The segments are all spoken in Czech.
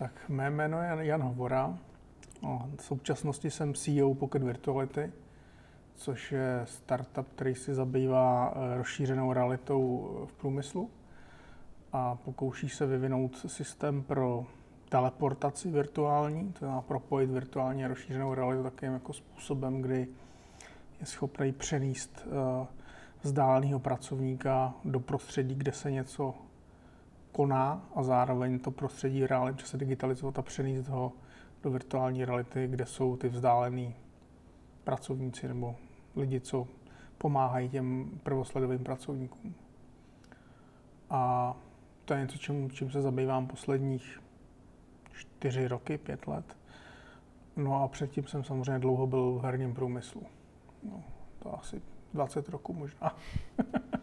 Tak mé jméno je Jan Hovora. V současnosti jsem CEO Pocket Virtuality, což je startup, který si zabývá eh, rozšířenou realitou v průmyslu a pokouší se vyvinout systém pro teleportaci virtuální, to znamená propojit virtuálně rozšířenou realitu takým jako způsobem, kdy je schopný přenést eh, vzdáleného pracovníka do prostředí, kde se něco koná a zároveň to prostředí reálně se digitalizovat a přenést ho do virtuální reality, kde jsou ty vzdálený pracovníci nebo lidi, co pomáhají těm prvosledovým pracovníkům. A to je něco, čím, čím se zabývám posledních čtyři roky, pět let. No a předtím jsem samozřejmě dlouho byl v herním průmyslu. No, to asi 20 roků možná.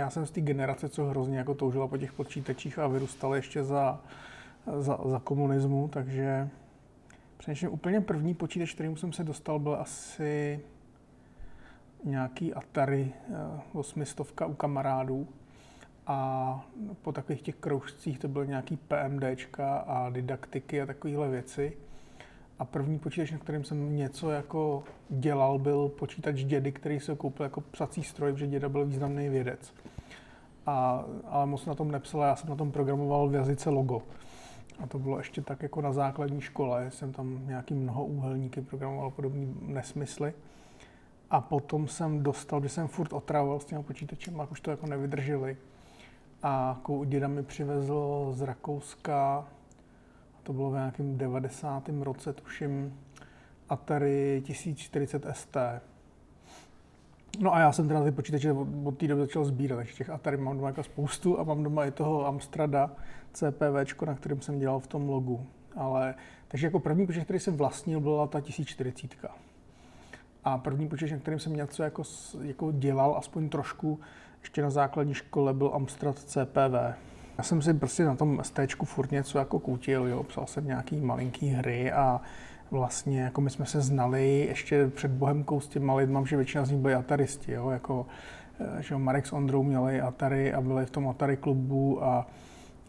Já jsem z té generace, co hrozně jako toužila po těch počítačích a vyrůstala ještě za, za, za komunismu, takže přinejmenším úplně první počítač, kterým jsem se dostal, byl asi nějaký Atari 800 eh, u kamarádů a po takových těch kroužcích to byly nějaký PMDčka a didaktiky a takovéhle věci. A první počítač, na kterém jsem něco jako dělal, byl počítač dědy, který se koupil jako psací stroj, protože děda byl významný vědec. A, ale moc na tom nepsal, já jsem na tom programoval v jazyce Logo. A to bylo ještě tak jako na základní škole, jsem tam nějaký mnohoúhelníky programoval podobný nesmysly. A potom jsem dostal, když jsem furt otravoval s těmi počítačem, a už to jako nevydrželi. A děda mi přivezl z Rakouska to bylo v nějakém 90. roce, tuším, Atari 1040 ST. No a já jsem teda ty počítače od, té doby začal sbírat, takže těch Atari mám doma jako spoustu a mám doma i toho Amstrada CPV, na kterém jsem dělal v tom logu. Ale, takže jako první počítač, který jsem vlastnil, byla ta 1040. A první počítač, na kterým jsem něco jako, jako dělal, aspoň trošku, ještě na základní škole, byl Amstrad CPV. Já jsem si prostě na tom ST furt něco jako koutil, jo. psal jsem nějaký malinký hry a vlastně jako my jsme se znali ještě před Bohemkou s těma lidma, že většina z nich byli ataristi, jo, jako eh, že Marek s Ondrou měli Atari a byli v tom Atari klubu a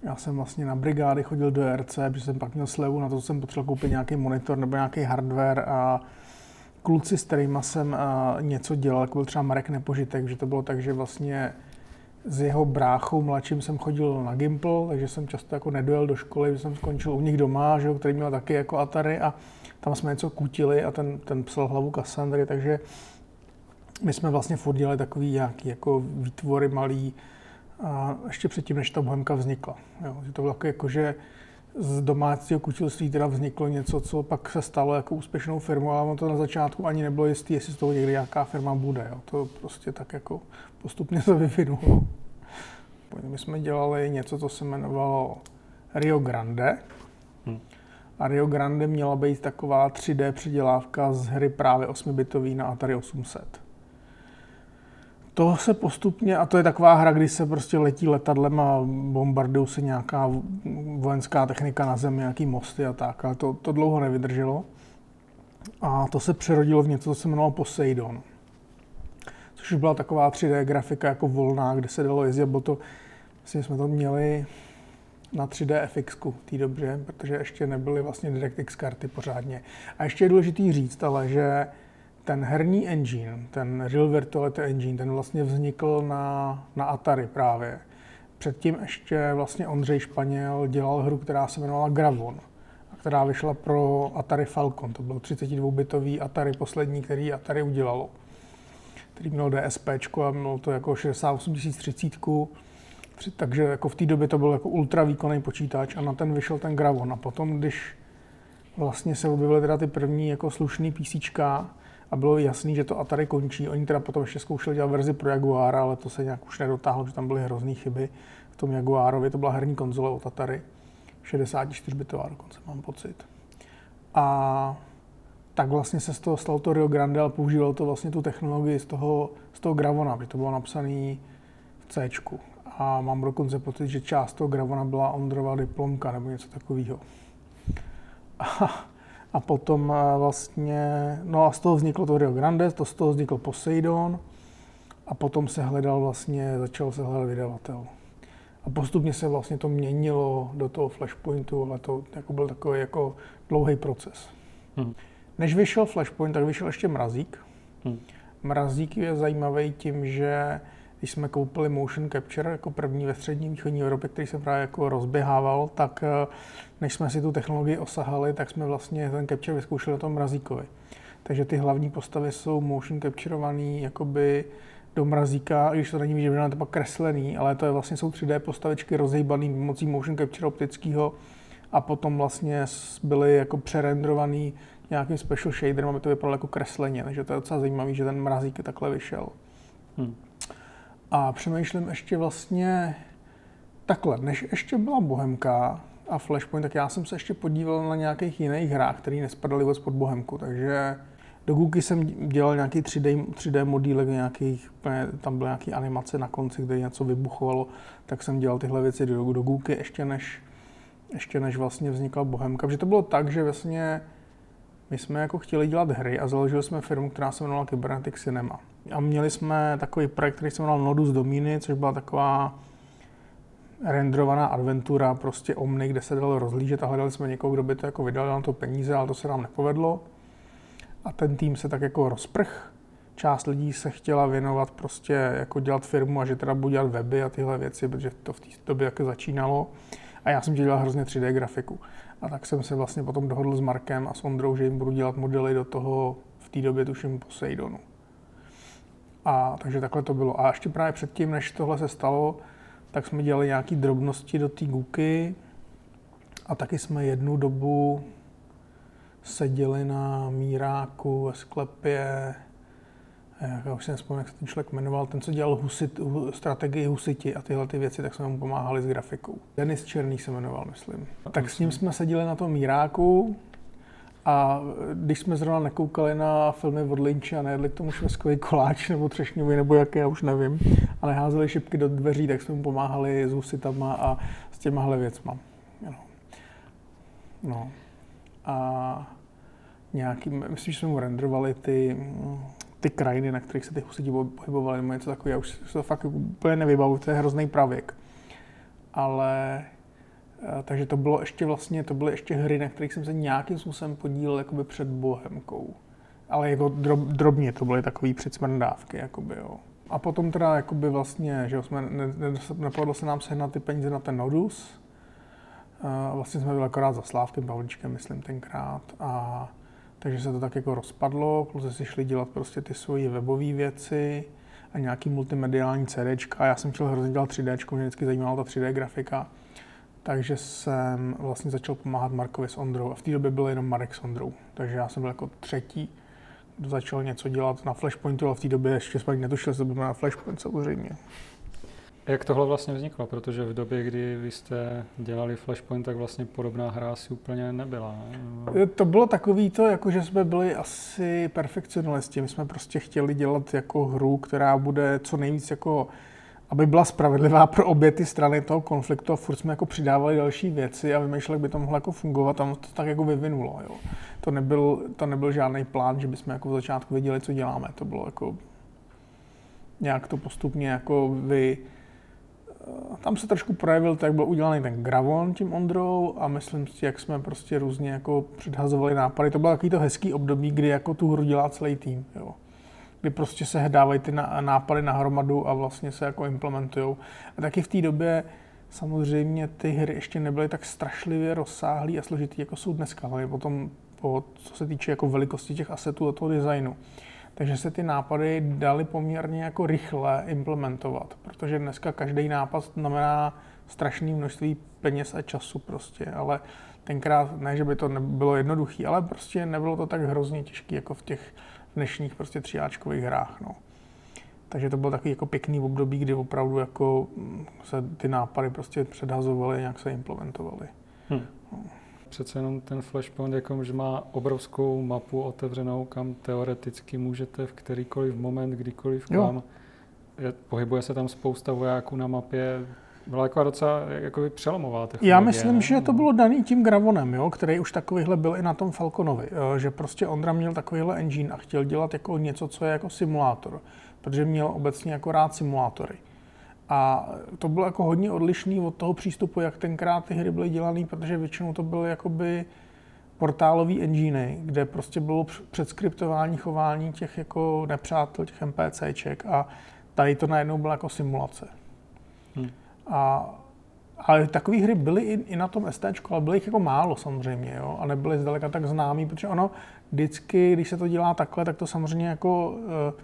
já jsem vlastně na brigády chodil do RC, protože jsem pak měl slevu na to, jsem potřeboval koupit nějaký monitor nebo nějaký hardware a kluci, s kterými jsem eh, něco dělal, jako byl třeba Marek Nepožitek, že to bylo tak, že vlastně s jeho bráchou mladším jsem chodil na Gimple, takže jsem často jako nedojel do školy, že jsem skončil u nich doma, že, který měl taky jako Atari a tam jsme něco kutili a ten, ten psal hlavu Cassandry, takže my jsme vlastně furt dělali takový nějaký jako výtvory malý a ještě předtím, než ta bohemka vznikla. Jo. Že to bylo jako, že z domácího kutilství teda vzniklo něco, co pak se stalo jako úspěšnou firmou, ale to na začátku ani nebylo jistý, jestli z toho někdy nějaká firma bude. Jo. To prostě tak jako postupně se vyvinulo. My jsme dělali něco, co se jmenovalo Rio Grande. Hmm. A Rio Grande měla být taková 3D předělávka z hry právě 8-bitový na Atari 800 to se postupně, a to je taková hra, kdy se prostě letí letadlem a bombardují se nějaká vojenská technika na zemi, nějaký mosty a tak, ale to, to dlouho nevydrželo. A to se přerodilo v něco, co se jmenovalo Poseidon. Což už byla taková 3D grafika jako volná, kde se dalo jezdit. Bylo to, vlastně jsme to měli na 3D FX té dobře, protože ještě nebyly vlastně DirectX karty pořádně. A ještě je důležitý říct, ale že ten herní engine, ten Real Virtuality Engine, ten vlastně vznikl na, na Atari právě. předtím ještě vlastně Ondřej Španěl dělal hru, která se jmenovala Gravon, která vyšla pro Atari Falcon. To byl 32-bitový Atari poslední, který Atari udělalo. Který měl DSP a mělo to jako 68 030 takže jako v té době to byl jako ultra výkonný počítač a na ten vyšel ten Gravon. A potom, když vlastně se objevily teda ty první jako slušný PC a bylo jasný, že to Atari končí. Oni teda potom ještě zkoušeli dělat verzi pro Jaguara, ale to se nějak už nedotáhlo, že tam byly hrozný chyby v tom Jaguarovi. To byla herní konzole od Atari, 64-bitová dokonce mám pocit. A tak vlastně se z toho stalo to Rio Grande, ale používalo to vlastně tu technologii z toho, z toho Gravona, protože to bylo napsané v C. A mám dokonce pocit, že část toho Gravona byla Ondrova diplomka nebo něco takového. a potom eh, vlastně, no a z toho vzniklo to Rio Grande, to z toho vznikl Poseidon a potom se hledal vlastně, začal se hledat vydavatel. A postupně se vlastně to měnilo do toho Flashpointu, ale to jako byl takový jako dlouhý proces. Hmm. Než vyšel Flashpoint, tak vyšel ještě Mrazík. Hmm. Mrazík je zajímavý tím, že když jsme koupili motion capture jako první ve střední východní Evropě, který se právě jako rozběhával, tak eh, než jsme si tu technologii osahali, tak jsme vlastně ten capture vyzkoušeli na tom mrazíkovi. Takže ty hlavní postavy jsou motion capturovaný jakoby do mrazíka, když to není vidět, to pak kreslený, ale to je vlastně jsou 3D postavičky rozhejbaný pomocí motion capture optického a potom vlastně byly jako přerendrovaný nějakým special shaderem, aby to vypadalo jako kresleně. Takže to je docela zajímavé, že ten mrazík takhle vyšel. Hmm. A přemýšlím ještě vlastně takhle, než ještě byla Bohemka a Flashpoint, tak já jsem se ještě podíval na nějakých jiných hrách, které nespadaly vůbec pod Bohemku, takže do Gooky jsem dělal nějaký 3D, 3D modílek, nějakých, tam byly nějaké animace na konci, kde něco vybuchovalo, tak jsem dělal tyhle věci do, do Gooky ještě než, ještě než vlastně vznikla Bohemka. Protože to bylo tak, že vlastně my jsme jako chtěli dělat hry a založili jsme firmu, která se jmenovala Kybernetic Cinema. A měli jsme takový projekt, který se jmenoval Nodus Domini, což byla taková renderovaná adventura, prostě Omni, kde se dalo rozlížet a hledali jsme někoho, kdo by to jako vydal na to peníze, ale to se nám nepovedlo. A ten tým se tak jako rozprch. Část lidí se chtěla věnovat prostě jako dělat firmu a že teda budu dělat weby a tyhle věci, protože to v té době jako začínalo. A já jsem dělal hrozně 3D grafiku. A tak jsem se vlastně potom dohodl s Markem a s Ondrou, že jim budu dělat modely do toho v té době tuším Poseidonu. A takže takhle to bylo. A ještě právě předtím, než tohle se stalo, tak jsme dělali nějaké drobnosti do té guky a taky jsme jednu dobu seděli na míráku ve sklepě, já už si nespomínám, jak se ten člověk jmenoval, ten, co dělal husit, strategii husiti a tyhle ty věci, tak jsme mu pomáhali s grafikou. Denis Černý se jmenoval, myslím. Tak s ním jsme seděli na tom míráku a když jsme zrovna nekoukali na filmy od Lynche a nejedli k tomu švestkový koláč nebo třešňový nebo jaké, já už nevím, a neházeli šipky do dveří, tak jsme mu pomáhali s husitama a s těmahle věcma. No. no. A nějaký, myslím, že jsme mu renderovali ty, ty krajiny, na kterých se ty husiti pohybovaly, nebo něco takového. Já už se to fakt úplně nevybavu, to je hrozný pravěk. Ale Eh, takže to bylo ještě vlastně, to byly ještě hry, na kterých jsem se nějakým způsobem podílel jakoby před Bohemkou. Ale jako drob, drobně to byly takové předsmrdávky, jakoby, jo. A potom teda jakoby vlastně, že jsme, ne, ne, nepovedlo se nám sehnat ty peníze na ten Nodus. A vlastně jsme byli akorát za Slávkem Pavličkem, myslím, tenkrát. A takže se to tak jako rozpadlo, kluci si šli dělat prostě ty svoje webové věci a nějaký multimediální CDčka. Já jsem chtěl hrozně dělat 3D, mě vždycky zajímala ta 3D grafika takže jsem vlastně začal pomáhat Markovi s Ondrou a v té době byl jenom Marek s Ondrou, takže já jsem byl jako třetí, kdo začal něco dělat na Flashpointu, ale v té době ještě jsme netušili, že to na Flashpoint samozřejmě. Jak tohle vlastně vzniklo? Protože v době, kdy vy jste dělali Flashpoint, tak vlastně podobná hra asi úplně nebyla. Ne? To bylo takový to, jako že jsme byli asi perfekcionalisti. My jsme prostě chtěli dělat jako hru, která bude co nejvíc jako aby byla spravedlivá pro obě ty strany toho konfliktu a furt jsme jako přidávali další věci a vymýšleli, jak by to mohlo jako fungovat a to tak jako vyvinulo. Jo. To, nebyl, to nebyl žádný plán, že bychom jako v začátku věděli, co děláme. To bylo jako nějak to postupně jako vy... Tam se trošku projevil, tak byl udělaný ten Gravon tím Ondrou a myslím si, jak jsme prostě různě jako předhazovali nápady. To bylo takový to hezký období, kdy jako tu hru dělá celý tým. Jo kdy prostě se hdávají ty nápady na hromadu a vlastně se jako implementují. A taky v té době samozřejmě ty hry ještě nebyly tak strašlivě rozsáhlé a složitý, jako jsou dneska, ale potom, po, co se týče jako velikosti těch asetů a toho designu. Takže se ty nápady daly poměrně jako rychle implementovat, protože dneska každý nápad znamená strašné množství peněz a času prostě, ale tenkrát ne, že by to nebylo jednoduché, ale prostě nebylo to tak hrozně těžké jako v těch dnešních prostě tříáčkových hrách. No. Takže to bylo takový jako pěkný období, kdy opravdu jako mm, se ty nápady prostě předhazovaly, nějak se implementovaly. Hmm. No. Přece jenom ten Flashpoint jako, že má obrovskou mapu otevřenou, kam teoreticky můžete v kterýkoliv moment, kdykoliv kam. Je, pohybuje se tam spousta vojáků na mapě, byla jako docela jako přelomová technologie. Já myslím, ne? že to bylo daný tím Gravonem, jo, který už takovýhle byl i na tom Falconovi. Že prostě Ondra měl takovýhle engine a chtěl dělat jako něco, co je jako simulátor. Protože měl obecně jako rád simulátory. A to bylo jako hodně odlišný od toho přístupu, jak tenkrát ty hry byly dělané, protože většinou to byly jakoby portálový engine, kde prostě bylo předskriptování chování těch jako nepřátel, těch NPCček a tady to najednou byla jako simulace. Hmm. A, ale takové hry byly i, i na tom ST, ale byly jich jako málo samozřejmě, jo? a nebyly zdaleka tak známý, protože ono vždycky, když se to dělá takhle, tak to samozřejmě jako uh,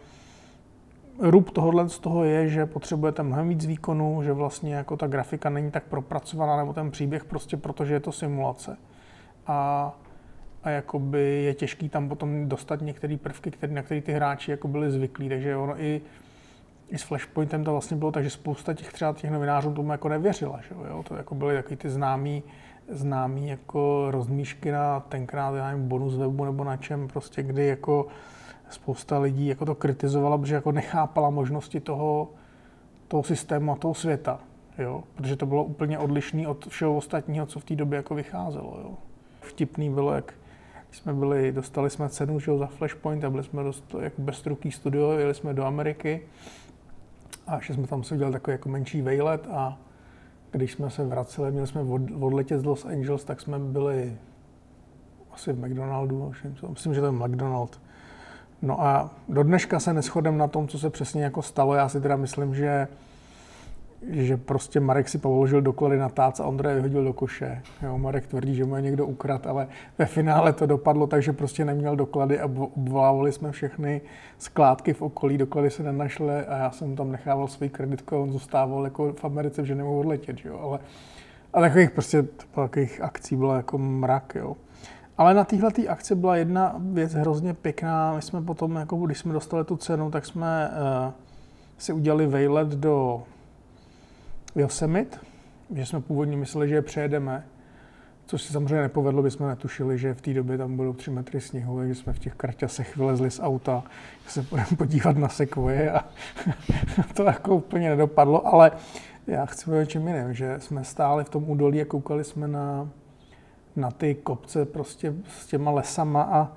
rub tohohle z toho je, že potřebujete mnohem víc výkonů, že vlastně jako ta grafika není tak propracovaná, nebo ten příběh prostě, protože je to simulace. A, a jakoby je těžký tam potom dostat některé prvky, který, na které ty hráči jako byli zvyklí, takže ono i i s Flashpointem to vlastně bylo tak, že spousta těch třeba těch novinářů tomu jako nevěřila, že jo? To jako byly takový ty známý, známý jako rozmíšky na tenkrát, já nevím, bonus webu nebo na čem, prostě kdy jako spousta lidí jako to kritizovala, protože jako nechápala možnosti toho, toho systému a toho světa, jo? protože to bylo úplně odlišné od všeho ostatního, co v té době jako vycházelo. Jo? Vtipný bylo, jak jsme byli, dostali jsme cenu že, za Flashpoint a byli jsme dost, jako beztruký studio, jeli jsme do Ameriky a ještě jsme tam si udělali takový jako menší vejlet a když jsme se vraceli, měli jsme od, odletět z Los Angeles, tak jsme byli asi v McDonaldu, myslím, že to je McDonald. No a do dneška se neschodem na tom, co se přesně jako stalo. Já si teda myslím, že že prostě Marek si položil doklady na tác a Ondra je vyhodil do koše. Jo, Marek tvrdí, že mu je někdo ukrad, ale ve finále to dopadlo tak, že prostě neměl doklady a obvolávali jsme všechny skládky v okolí, doklady se nenašly a já jsem tam nechával svůj kreditku a on zůstával jako v Americe, že nemohl odletět, jo, ale, ale takových prostě takových akcí bylo jako mrak, jo. Ale na téhle akci byla jedna věc hrozně pěkná. My jsme potom, jako když jsme dostali tu cenu, tak jsme uh, si udělali vejlet do Yosemite, že jsme původně mysleli, že je přejedeme, což se samozřejmě nepovedlo, by jsme netušili, že v té době tam budou 3 metry sněhu, takže jsme v těch karťasech vylezli z auta, že se budeme podívat na sekvoje a to jako úplně nedopadlo, ale já chci mluvit čím jiným, že jsme stáli v tom údolí a koukali jsme na, na ty kopce prostě s těma lesama a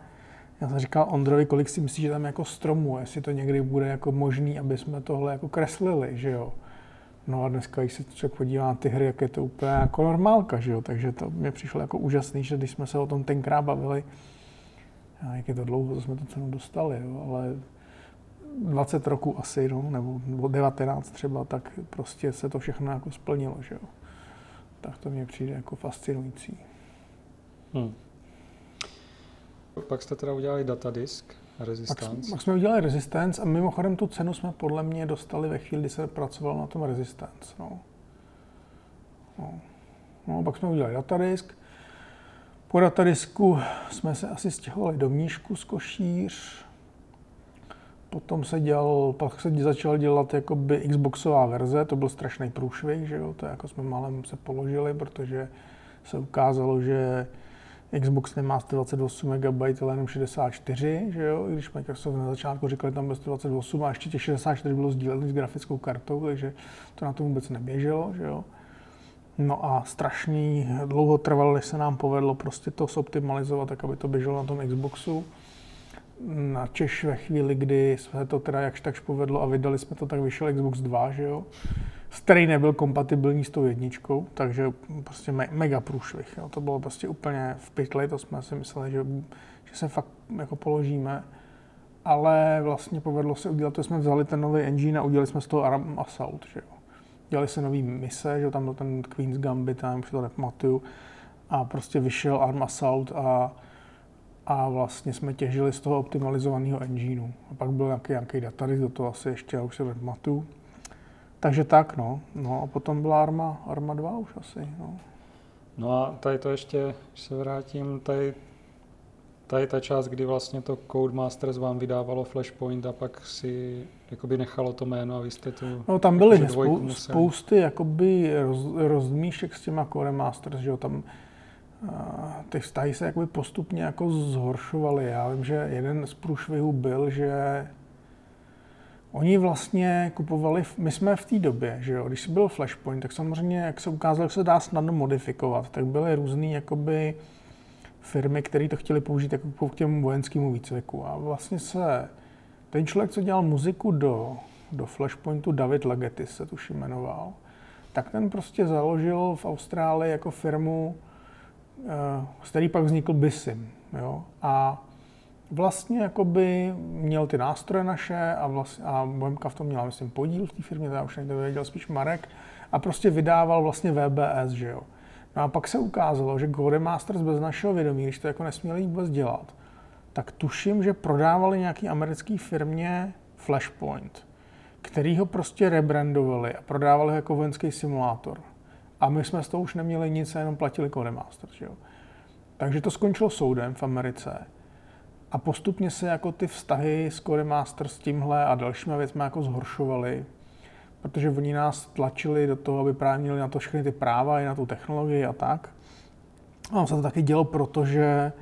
já jsem říkal Ondrovi, kolik si myslíš, že tam jako stromů, jestli to někdy bude jako možný, aby jsme tohle jako kreslili, že jo. No a dneska, když se člověk podívá na ty hry, jak je to úplně jako normálka, že jo? takže to mě přišlo jako úžasný, že když jsme se o tom tenkrát bavili, jak je to dlouho, to jsme tu cenu dostali, jo? ale 20 roku asi, no, nebo 19 třeba, tak prostě se to všechno jako splnilo, že jo. Tak to mě přijde jako fascinující. Hmm. Pak jste teda udělali datadisk. Resistance. Pak, pak jsme udělali Resistance a mimochodem tu cenu jsme podle mě dostali ve chvíli, kdy se pracoval na tom Resistance. No. No. no pak jsme udělali datadisk. Po datadisku jsme se asi stěhovali do Mníšku z Košíř. Potom se dělal, pak se začal dělat jakoby Xboxová verze, to byl strašný průšvih, že jo, to jako jsme málem se položili, protože se ukázalo, že Xbox nemá 128 MB, ale jenom 64, že jo? I když Microsoft na začátku říkal, že tam bude 128 a ještě těch 64 bylo sdílený s grafickou kartou, takže to na to vůbec neběželo, že jo? No a strašný dlouho trvalo, než se nám povedlo prostě to zoptimalizovat, tak aby to běželo na tom Xboxu. Na Češ ve chvíli, kdy se to teda jakž takž povedlo a vydali jsme to, tak vyšel Xbox 2, že jo? Který nebyl kompatibilní s tou jedničkou, takže prostě me, mega průšvih. Jo. To bylo prostě úplně v pytli, to jsme si mysleli, že, že se fakt jako položíme. ale vlastně povedlo se udělat, to jsme vzali ten nový engine a udělali jsme z toho Arm Assault, že jo. Dělali se nový mise, že tam byl ten Queen's Gambit, tam už to nepamatuju, a prostě vyšel Arm Assault a, a vlastně jsme těžili z toho optimalizovaného engineu. A pak byl nějaký, nějaký datadisk do toho asi ještě, já už se nepamatuju. Takže tak, no. No a potom byla Arma, Arma 2 už asi, no. No a tady to ještě, když se vrátím, tady, tady ta část, kdy vlastně to Codemasters vám vydávalo Flashpoint a pak si jakoby nechalo to jméno a vy jste tu No tam byly spou- spousty jakoby roz, rozmíšek s těma Codemasters, že jo, tam ty vztahy se jakoby postupně jako zhoršovaly. Já vím, že jeden z průšvihů byl, že Oni vlastně kupovali, my jsme v té době, že jo, když byl Flashpoint, tak samozřejmě, jak se ukázalo, jak se dá snadno modifikovat, tak byly různé jakoby firmy, které to chtěli použít jako k těmu vojenskému výcviku. A vlastně se, ten člověk, co dělal muziku do, do Flashpointu, David Legetis se tuším jmenoval, tak ten prostě založil v Austrálii jako firmu, eh, z který pak vznikl Bisim. Jo? A vlastně jakoby měl ty nástroje naše a, vlastně, a Bohemka v tom měla, myslím, podíl v té firmě, já už někdo věděl, spíš Marek, a prostě vydával vlastně VBS, že jo. No a pak se ukázalo, že Codemasters bez našeho vědomí, když to jako nesměli vůbec dělat, tak tuším, že prodávali nějaký americký firmě Flashpoint, který ho prostě rebrandovali a prodávali ho jako vojenský simulátor. A my jsme z toho už neměli nic, jenom platili Codemasters, že jo. Takže to skončilo soudem v Americe. A postupně se jako ty vztahy s Codemaster s tímhle a dalšíma věcmi jako zhoršovaly, protože oni nás tlačili do toho, aby právě měli na to všechny ty práva i na tu technologii a tak. A se to taky dělo, protože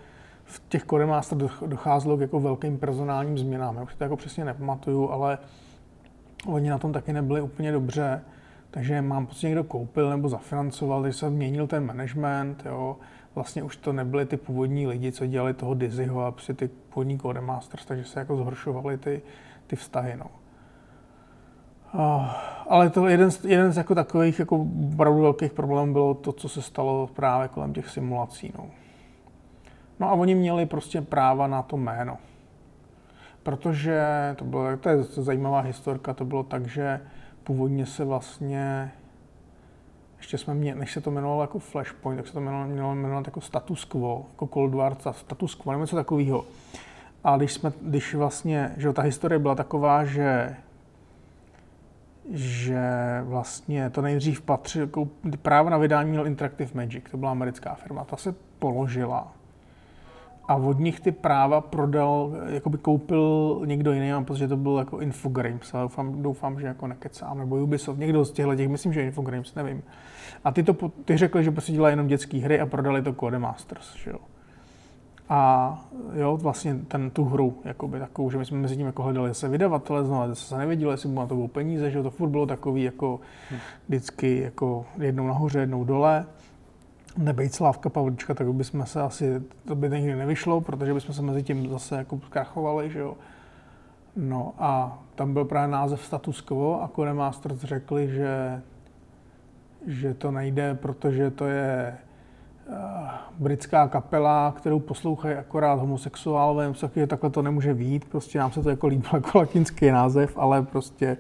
v těch Codemaster docházelo k jako velkým personálním změnám. Já už to jako přesně nepamatuju, ale oni na tom taky nebyli úplně dobře, takže mám pocit, někdo koupil nebo zafinancoval, když se měnil ten management, jo, vlastně už to nebyly ty původní lidi, co dělali toho Dizzyho a při ty původní Codemasters, takže se jako zhoršovaly ty, ty vztahy. No. Uh, ale to jeden z, jeden z jako takových jako opravdu velkých problémů bylo to, co se stalo právě kolem těch simulací. No. no a oni měli prostě práva na to jméno. Protože to, bylo, to je zajímavá historka, to bylo tak, že původně se vlastně ještě jsme měli, než se to jmenovalo jako Flashpoint, tak se to jmenovalo, mělo jmenovat jako status quo, jako Cold War status quo, nebo něco takového. A když jsme, když vlastně, že ta historie byla taková, že že vlastně to nejdřív patřilo, jako právo na vydání měl Interactive Magic, to byla americká firma, ta se položila a od nich ty práva prodal, jako by koupil někdo jiný, mám pocit, že to byl jako Infogrames, ale doufám, doufám, že jako nekecám, nebo Ubisoft, někdo z těchto těch, myslím, že Infogrames, nevím. A ty, to, ty řekli, že prostě dělají jenom dětské hry a prodali to Codemasters, že jo. A jo, vlastně ten, tu hru, jakoby takovou, že my jsme mezi tím jako hledali se vydavatele, znovu se nevěděli, jestli na to bylo peníze, že jo, to furt bylo takový jako hm. vždycky jako jednou nahoře, jednou dole nebejt Slávka Pavlička, tak bychom se asi, to by nikdy nevyšlo, protože bychom se mezi tím zase jako zkrachovali, že jo. No a tam byl právě název status quo a Codemasters řekli, že, že to nejde, protože to je uh, britská kapela, kterou poslouchají akorát homosexuálové, že takhle to nemůže být, prostě nám se to jako líbilo jako latinský název, ale prostě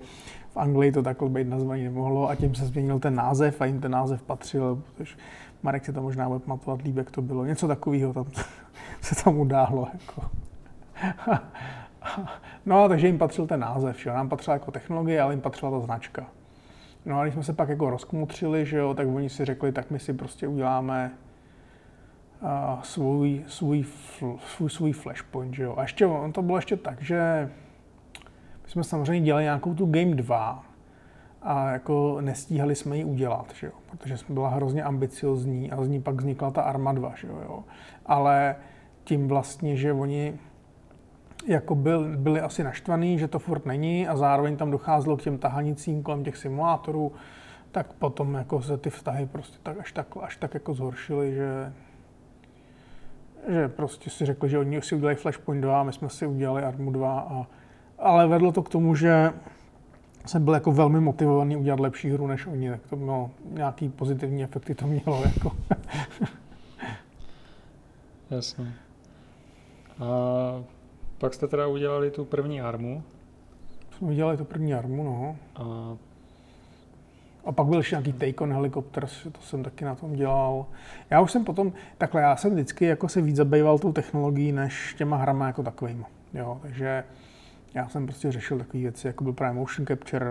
v Anglii to takhle být nazvaný nemohlo a tím se změnil ten název a jim ten název patřil, protože Marek si to možná bude pamatovat líp, jak to bylo. Něco takového tam se tam událo. Jako. no, takže jim patřil ten název, že nám patřila jako technologie, ale jim patřila ta značka. No a když jsme se pak jako rozkmutřili, že jo, tak oni si řekli, tak my si prostě uděláme svůj, svůj, svůj, svůj flashpoint, že jo. A ještě, on to bylo ještě tak, že my jsme samozřejmě dělali nějakou tu Game 2, a jako nestíhali jsme ji udělat, že jo? protože jsme byla hrozně ambiciozní a z ní pak vznikla ta Arma 2, že jo? ale tím vlastně, že oni jako byl, byli asi naštvaný, že to furt není a zároveň tam docházelo k těm tahanicím kolem těch simulátorů, tak potom jako se ty vztahy prostě tak až tak, až tak jako zhoršily, že že prostě si řekli, že oni si udělají Flashpoint 2 a my jsme si udělali Armu 2 a, ale vedlo to k tomu, že jsem byl jako velmi motivovaný udělat lepší hru než oni, tak to bylo nějaký pozitivní efekty to mělo. Jako. Jasně. A Pak jste teda udělali tu první armu. Jsme udělali tu první armu, no. A, a pak byl ještě nějaký Take-on helikopter, to jsem taky na tom dělal. Já už jsem potom, takhle, já jsem vždycky jako se víc zabýval tou technologií, než těma hrama jako takovým. Jo, takže já jsem prostě řešil takové věci, jako byl právě motion capture.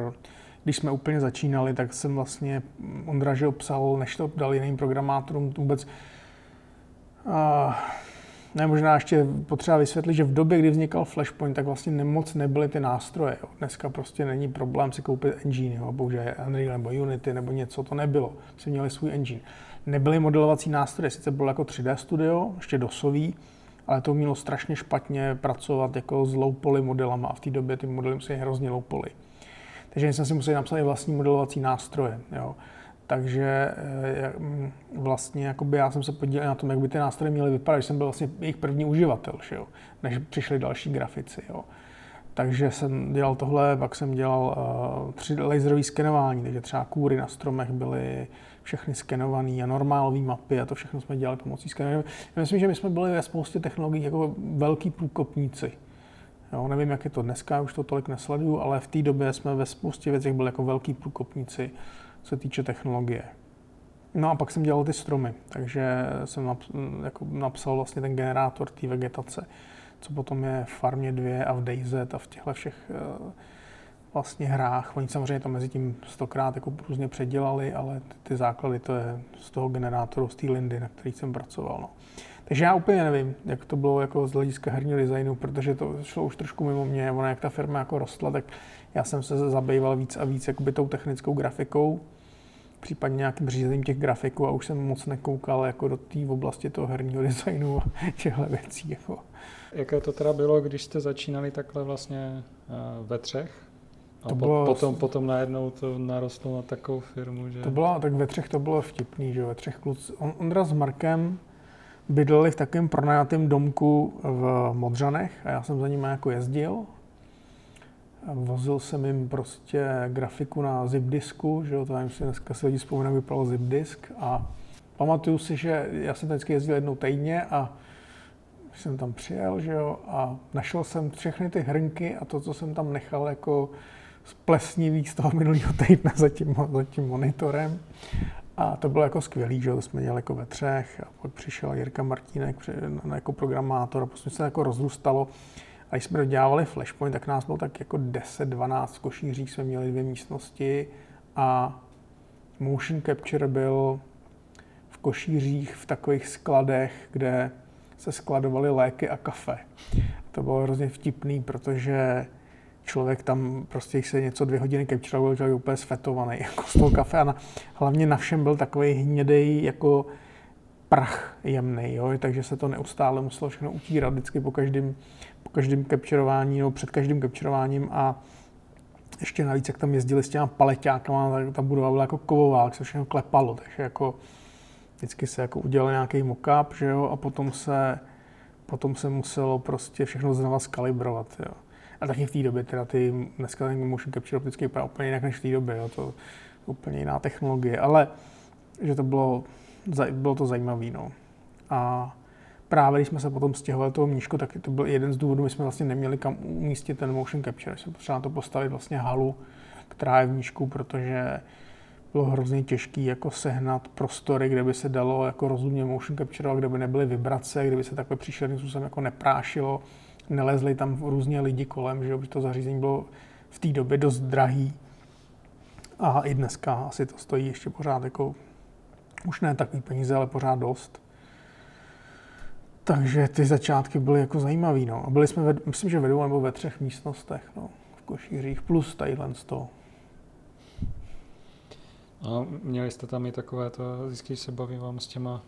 Když jsme úplně začínali, tak jsem vlastně Ondra že psal, než to dal jiným programátorům vůbec. Uh, ne, možná ještě potřeba vysvětlit, že v době, kdy vznikal Flashpoint, tak vlastně nemoc nebyly ty nástroje. Jo. Dneska prostě není problém si koupit engine, jo. bohužel Unreal nebo Unity nebo něco, to nebylo. Si měli svůj engine. Nebyly modelovací nástroje, sice bylo jako 3D studio, ještě dosový, ale to mělo strašně špatně pracovat jako s low poly modelama a v té době ty modely musely hrozně low poly. Takže jsem si musel napsat i vlastní modelovací nástroje. Jo. Takže eh, mm, vlastně já jsem se podílel na tom, jak by ty nástroje měly vypadat, že jsem byl vlastně jejich první uživatel, že jo, než přišli další grafici. Jo. Takže jsem dělal tohle, pak jsem dělal uh, tři laserové skenování, takže třeba kůry na stromech byly všechny skenované a normálové mapy a to všechno jsme dělali pomocí skenování. Já myslím, že my jsme byli ve spoustě technologií jako velký průkopníci. Jo, nevím, jak je to dneska, už to tolik nesleduju, ale v té době jsme ve spoustě věcech byli jako velký průkopníci se týče technologie. No a pak jsem dělal ty stromy, takže jsem jako napsal vlastně ten generátor té vegetace, co potom je v Farmě 2 a v DayZ a v těchto všech eh, vlastně hrách. Oni samozřejmě to mezi tím stokrát jako různě předělali, ale ty, základy to je z toho generátoru, z té Lindy, na který jsem pracoval. No. Takže já úplně nevím, jak to bylo jako z hlediska herního designu, protože to šlo už trošku mimo mě. Ona, jak ta firma jako rostla, tak já jsem se zabýval víc a víc jakoby tou technickou grafikou, případně nějakým řízením těch grafiků a už jsem moc nekoukal jako do té oblasti toho herního designu a těchto věcí. Jako. Jaké to teda bylo, když jste začínali takhle vlastně eh, ve třech? A to bylo, potom, potom najednou to narostlo na takovou firmu, že... To bylo, tak ve třech to bylo vtipný, že ve třech kluci. Ondra s Markem bydleli v takovém pronajatém domku v Modřanech a já jsem za nimi jako jezdil Vozil jsem jim prostě grafiku na zip disku, že jo, to nevím, si dneska si lidi vzpomínají, vypadal zip disk a pamatuju si, že já jsem vždycky jezdil jednou týdně a jsem tam přijel, že jo, a našel jsem všechny ty hrnky a to, co jsem tam nechal jako splesnivý z toho minulého týdne za tím, za tím monitorem. A to bylo jako skvělý, že to jsme dělali jako ve třech a pak přišel Jirka Martínek jako programátor a prostě se jako rozrůstalo. A když jsme dodělávali Flashpoint, tak nás bylo tak jako 10-12 košíří, jsme měli dvě místnosti a motion capture byl v košířích v takových skladech, kde se skladovaly léky a kafe. To bylo hrozně vtipný, protože člověk tam prostě, se něco dvě hodiny capturoval, byl úplně svetovaný jako z toho kafe a na, hlavně na všem byl takový hnědej jako prach jemný, jo? takže se to neustále muselo všechno utírat vždycky po každém po každém capturování nebo před každým capturováním a ještě navíc, jak tam jezdili s těma paleťákama, tak ta budova byla jako kovová, jak se všechno klepalo, takže jako vždycky se jako udělal nějaký mockup, že jo, a potom se, potom se muselo prostě všechno znova skalibrovat, jo. A taky v té době teda ty, dneska ten motion capture opticky vypadá úplně jinak než v té době, jo, to úplně jiná technologie, ale že to bylo, bylo to zajímavé, no. A právě když jsme se potom stěhovali toho mnížku, tak to byl jeden z důvodů, my jsme vlastně neměli kam umístit ten motion capture. Jsme potřeba to postavit vlastně halu, která je v mnížku, protože bylo hrozně těžké jako sehnat prostory, kde by se dalo jako rozumně motion capture, kde by nebyly vibrace, kde by se takhle příšerným způsobem jako neprášilo, nelezli tam různě lidi kolem, že to zařízení bylo v té době dost drahý. A i dneska asi to stojí ještě pořád jako, už ne takový peníze, ale pořád dost. Takže ty začátky byly jako zajímavý, no. A byli jsme, ve, myslím, že ve dvou nebo ve třech místnostech, no, v Košířích, plus tadyhle z toho. A měli jste tam i takové to, vždycky se bavím vám s těma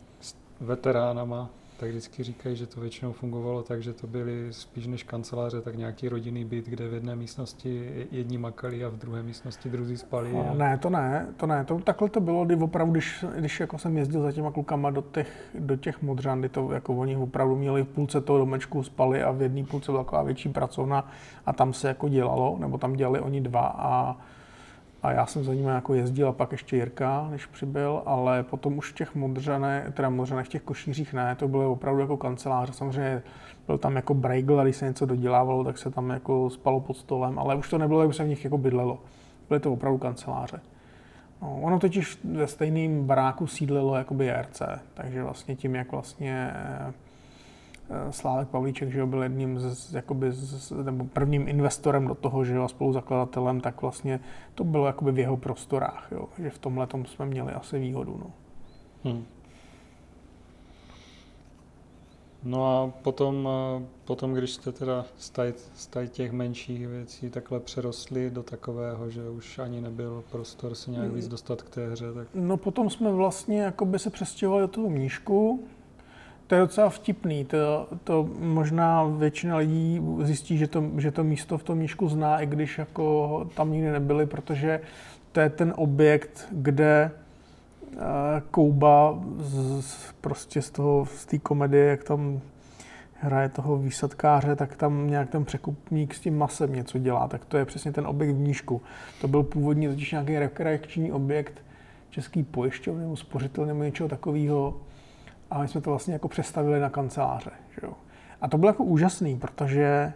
veteránama, tak vždycky říkají, že to většinou fungovalo tak, že to byly spíš než kanceláře, tak nějaký rodinný byt, kde v jedné místnosti jedni makali a v druhé místnosti druzí spali. A... Ne, to ne, to ne, to, takhle to bylo, kdy opravdu, když, když jako jsem jezdil za těma klukama do těch, do těch modřan, kdy to jako oni opravdu měli v půlce toho domečku spali a v jedné půlce byla taková větší pracovna a tam se jako dělalo, nebo tam dělali oni dva a a já jsem za ním jako jezdil a pak ještě Jirka, než přibyl, ale potom už v těch modřané, teda modřané v těch košířích ne, to bylo opravdu jako kanceláře. Samozřejmě byl tam jako brejgl a když se něco dodělávalo, tak se tam jako spalo pod stolem, ale už to nebylo, jak se v nich jako bydlelo. Byly to opravdu kanceláře. No, ono totiž ve stejném baráku sídlilo jakoby JRC, takže vlastně tím, jak vlastně Slávek Pavlíček, že byl jedním z, jakoby z, nebo prvním investorem do toho, že jo, a spoluzakladatelem, tak vlastně to bylo jakoby v jeho prostorách, jo, že v tomhle tom jsme měli asi výhodu. No. Hmm. No a potom, potom, když jste teda z těch menších věcí takhle přerostli do takového, že už ani nebyl prostor se nějak víc dostat k té hře, tak... No potom jsme vlastně jakoby se přestěhovali do toho mnížku, to je docela vtipný. To, to možná většina lidí zjistí, že to, že to místo v tom míšku zná, i když jako tam nikdy nebyli, protože to je ten objekt, kde uh, Kouba z, z, prostě z toho, z té komedie, jak tam hraje toho výsadkáře, tak tam nějak ten překupník s tím masem něco dělá. Tak to je přesně ten objekt v nížku. To byl původně totiž nějaký rekreační objekt český pojišťovny nebo spořitelny nebo něčeho takového a my jsme to vlastně jako přestavili na kanceláře. Že jo. A to bylo jako úžasný, protože,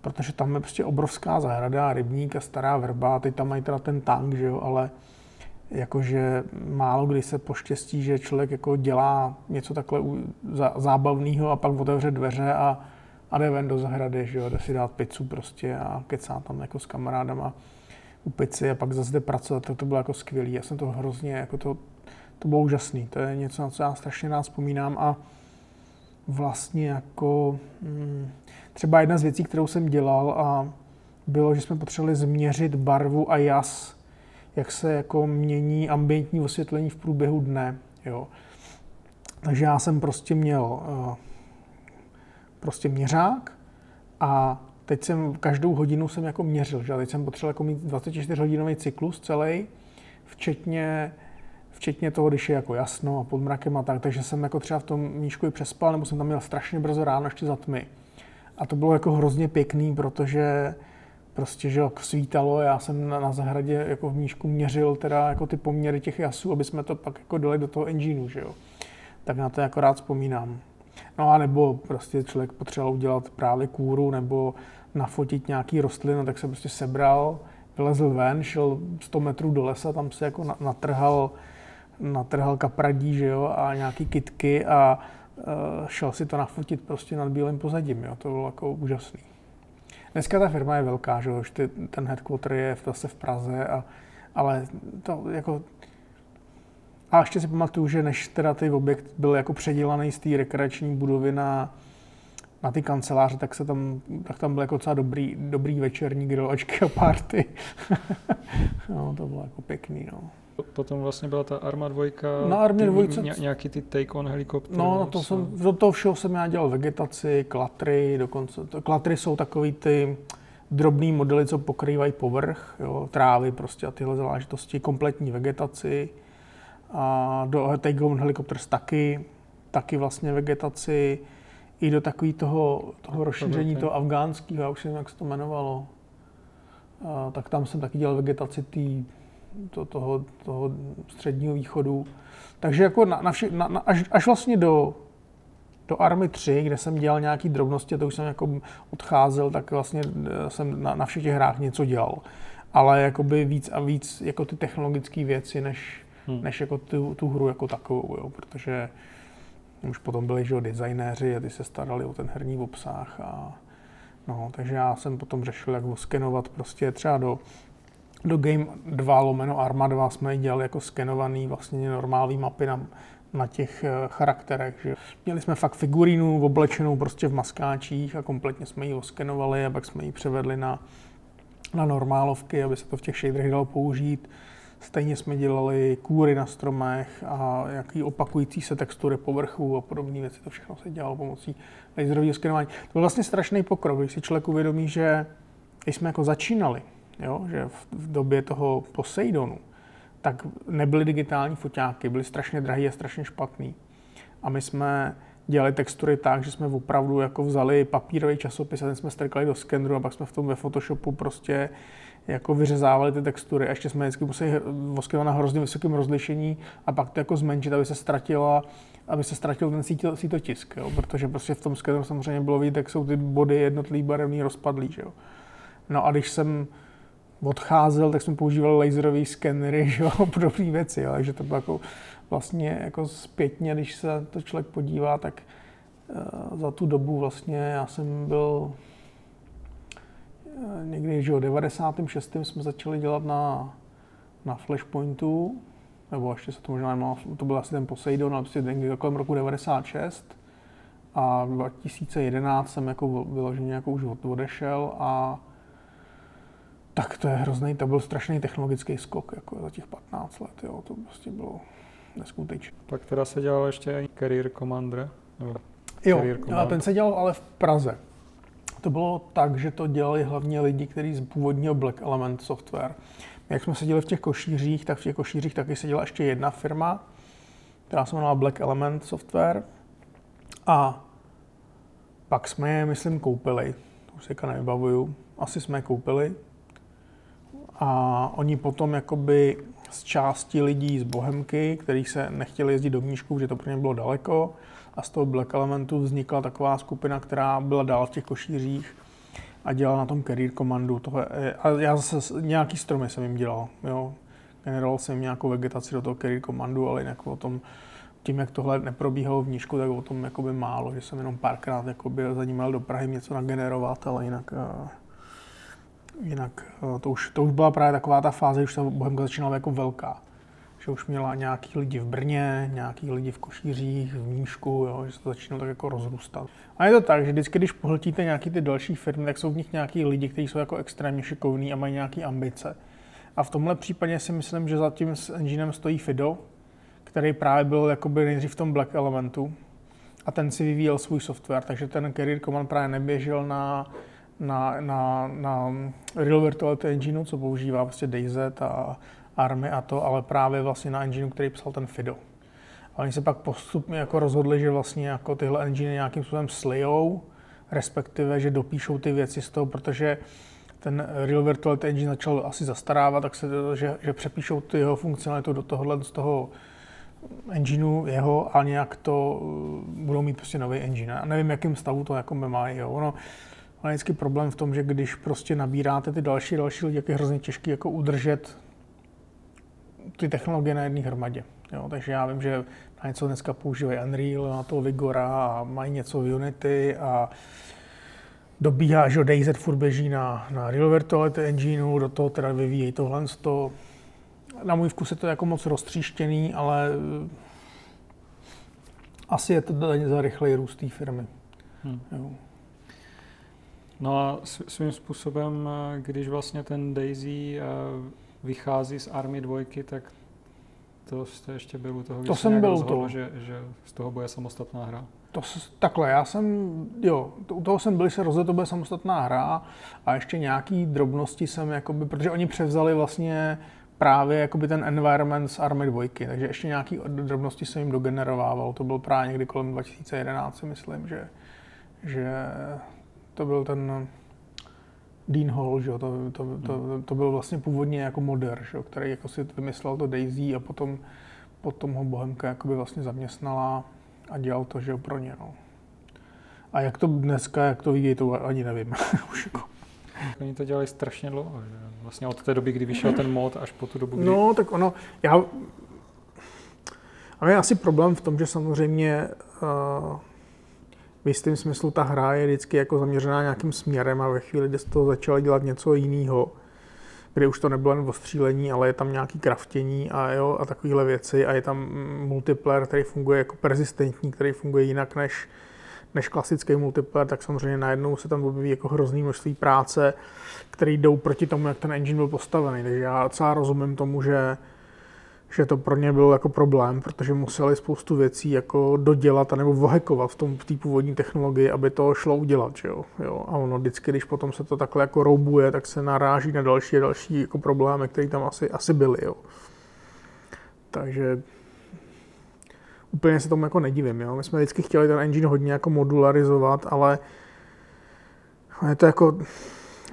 protože tam je prostě obrovská zahrada, rybník a stará vrba, a teď tam mají teda ten tank, že jo, ale jakože málo kdy se poštěstí, že člověk jako dělá něco takhle zábavného a pak otevře dveře a, a jde ven do zahrady, že jo, jde si dát pizzu prostě a kecá tam jako s kamarádama u pici a pak zase jde pracovat, to, to bylo jako skvělý. Já jsem to hrozně, jako to, to bylo úžasné. To je něco, na co já strašně rád vzpomínám a vlastně jako hm, třeba jedna z věcí, kterou jsem dělal a bylo, že jsme potřebovali změřit barvu a jas, jak se jako mění ambientní osvětlení v průběhu dne. Jo. Takže já jsem prostě měl uh, prostě měřák a teď jsem každou hodinu jsem jako měřil, že? teď jsem potřeboval jako mít 24 hodinový cyklus celý, včetně včetně toho, když je jako jasno a pod mrakem a tak, takže jsem jako třeba v tom míšku i přespal, nebo jsem tam měl strašně brzo ráno ještě za tmy. A to bylo jako hrozně pěkný, protože prostě, že svítalo, já jsem na, na zahradě jako v míšku měřil teda jako ty poměry těch jasů, aby jsme to pak jako dali do toho engineu, že jo. Tak na to jako rád vzpomínám. No a nebo prostě člověk potřeboval udělat právě kůru nebo nafotit nějaký rostlinu, tak se prostě sebral, vylezl ven, šel 100 metrů do lesa, tam se jako natrhal natrhal kapradí, že jo, a nějaký kitky a uh, šel si to nafotit prostě nad bílým pozadím, jo, to bylo jako úžasný. Dneska ta firma je velká, že jo, ty, ten headquarter je zase v Praze, a, ale to jako a ještě si pamatuju, že než teda ty objekt byl jako předělaný z té rekreační budovy na, na ty kanceláře, tak, se tam, tak tam byl jako docela dobrý, dobrý večerní grilovačky a party. no, to bylo jako pěkný, no. Potom vlastně byla ta Arma 2, na Armě dvojce, ně, nějaký ty take-on helikopter. No, na to jsem, do toho všeho jsem já dělal vegetaci, klatry, dokonce, to, klatry jsou takový ty drobný modely, co pokrývají povrch, jo, trávy prostě a tyhle záležitosti, kompletní vegetaci. A do take-on helikopters taky, taky vlastně vegetaci, i do takový toho, toho rozšíření toho afgánského, já už nevím, jak se to jmenovalo. A, tak tam jsem taky dělal vegetaci té to, toho, toho středního východu. Takže jako na, na vši, na, na, až, až vlastně do, do Army 3, kde jsem dělal nějaký drobnosti, a to už jsem jako odcházel, tak vlastně eh, jsem na, na všech těch hrách něco dělal. Ale jakoby víc a víc jako ty technologické věci, než, hmm. než jako tu, tu hru jako takovou, jo, protože už potom byli že designéři a ty se starali o ten herní obsah a no, takže já jsem potom řešil, jak oskenovat prostě třeba do do Game 2 lomeno Arma 2 jsme dělali jako skenovaný vlastně normální mapy na, na těch eh, charakterech. Že. Měli jsme fakt figurínu oblečenou prostě v maskáčích a kompletně jsme ji oskenovali a pak jsme ji převedli na, na normálovky, aby se to v těch shaderech dalo použít. Stejně jsme dělali kůry na stromech a jaký opakující se textury povrchu a podobné věci. To všechno se dělalo pomocí laserového skenování. To byl vlastně strašný pokrok, když si člověk uvědomí, že když jsme jako začínali, jo, že v, době toho Poseidonu, tak nebyly digitální foťáky, byly strašně drahý a strašně špatný. A my jsme dělali textury tak, že jsme opravdu jako vzali papírový časopis a ten jsme strkali do skeneru a pak jsme v tom ve Photoshopu prostě jako vyřezávali ty textury a ještě jsme vždycky museli voskovat na hrozně vysokém rozlišení a pak to jako zmenšit, aby se ztratila aby se ztratil ten sítotisk, jo? protože prostě v tom skeneru samozřejmě bylo vidět, jak jsou ty body jednotlivý barevný rozpadlý. Že jo? No a když jsem odcházel, tak jsme používali laserové skenery že jo? podobné věci. Jo? Takže to bylo jako vlastně jako zpětně, když se to člověk podívá, tak uh, za tu dobu vlastně já jsem byl uh, někdy, že jo, 96. jsme začali dělat na, na Flashpointu, nebo ještě se to možná nemělo, to byl asi ten Poseidon, ale prostě ten kolem roku 96 a 2011 jsem jako vyloženě jako už odešel a tak to je hrozný, to byl strašný technologický skok jako za těch 15 let, jo, to prostě bylo neskutečné. Pak teda se dělal ještě Career Commander? Nebo jo, a ten se dělal ale v Praze. To bylo tak, že to dělali hlavně lidi, kteří z původního Black Element Software. Jak jsme seděli v těch košířích, tak v těch košířích taky seděla ještě jedna firma, která se jmenovala Black Element Software. A pak jsme je, myslím, koupili. To už se nevybavuju. Asi jsme je koupili. A oni potom jakoby z části lidí z Bohemky, kteří se nechtěli jezdit do Mníšku, že to pro ně bylo daleko, a z toho Black Elementu vznikla taková skupina, která byla dál v těch košířích a dělal na tom career komandu. Tohle, a já zase nějaký stromy jsem jim dělal, jo. Generoval jsem nějakou vegetaci do toho career komandu, ale jinak o tom, tím, jak tohle neprobíhalo v nížku, tak o tom jakoby málo, že jsem jenom párkrát jakoby za ním do Prahy něco nagenerovat, ale jinak, uh, jinak uh, to, už, to už byla právě taková ta fáze, už ta Bohemka začínala jako velká že už měla nějaký lidi v Brně, nějaký lidi v Košířích, v Míšku, jo, že se to začínalo tak jako rozrůstat. A je to tak, že vždycky, když pohltíte nějaký ty další firmy, tak jsou v nich nějaký lidi, kteří jsou jako extrémně šikovní a mají nějaké ambice. A v tomhle případě si myslím, že za tím s enginem stojí Fido, který právě byl jakoby nejdřív v tom Black Elementu a ten si vyvíjel svůj software, takže ten Career Command právě neběžel na, na, na, na Real Virtuality Engineu, co používá prostě DayZ a, army a to, ale právě vlastně na engineu, který psal ten Fido. A oni se pak postupně jako rozhodli, že vlastně jako tyhle engine nějakým způsobem slijou, respektive, že dopíšou ty věci z toho, protože ten Real Virtuality Engine začal asi zastarávat, tak se, že, že přepíšou ty jeho funkcionalitu do tohohle, z toho engineu jeho a nějak to uh, budou mít prostě nový engine. A nevím, jakým stavu to jako mají. Jo. Ono, je vždycky problém v tom, že když prostě nabíráte ty další, další lidi, jak je hrozně těžké jako udržet ty technologie na jedné hromadě. Jo, takže já vím, že na něco dneska používají Unreal, na to Vigora a mají něco v Unity a dobíhá, že DayZ furt běží na, na Real Virtuality Engineu, do toho teda vyvíjejí tohle. To, na můj vkus je to jako moc roztříštěný, ale eh, asi je to za rychlej růst té firmy. Hmm. Jo. No a svým způsobem, eh, když vlastně ten Daisy eh, vychází z Army dvojky, tak to jste ještě byl u toho, to jsem byl rozhodl, to. Že, že z toho bude samostatná hra. To, takhle, já jsem, jo, to, u toho jsem byl, se rozhodl, to bude samostatná hra a ještě nějaký drobnosti jsem, jakoby, protože oni převzali vlastně právě jakoby ten environment z Army 2, takže ještě nějaký drobnosti jsem jim dogenerovával, to byl právě někdy kolem 2011, myslím, že, že to byl ten, Dean Hall, že jo, to, to, to, to, byl vlastně původně jako moder, že který jako si vymyslel to Daisy a potom, potom ho Bohemka jakoby vlastně zaměstnala a dělal to, že pro ně, no. A jak to dneska, jak to vidí, to ani nevím. Už jako. Oni to dělali strašně dlouho, že? Vlastně od té doby, kdy vyšel ten mod, až po tu dobu, kdy... No, tak ono, já... A je asi problém v tom, že samozřejmě uh, v jistém smyslu ta hra je vždycky jako zaměřená nějakým směrem a ve chvíli, kdy z toho začala dělat něco jiného, kde už to nebylo jen o střílení, ale je tam nějaký kraftění a, jo, a takovéhle věci a je tam multiplayer, který funguje jako persistentní, který funguje jinak než, než klasický multiplayer, tak samozřejmě najednou se tam objeví jako hrozný množství práce, které jdou proti tomu, jak ten engine byl postavený. Takže já docela rozumím tomu, že že to pro ně byl jako problém, protože museli spoustu věcí jako dodělat nebo vohekovat v tom v té původní technologii, aby to šlo udělat, že jo? jo. A ono vždycky, když potom se to takhle jako roubuje, tak se naráží na další a další jako problémy, které tam asi, asi byly, jo. Takže úplně se tomu jako nedivím. Jo? My jsme vždycky chtěli ten engine hodně jako modularizovat, ale je to jako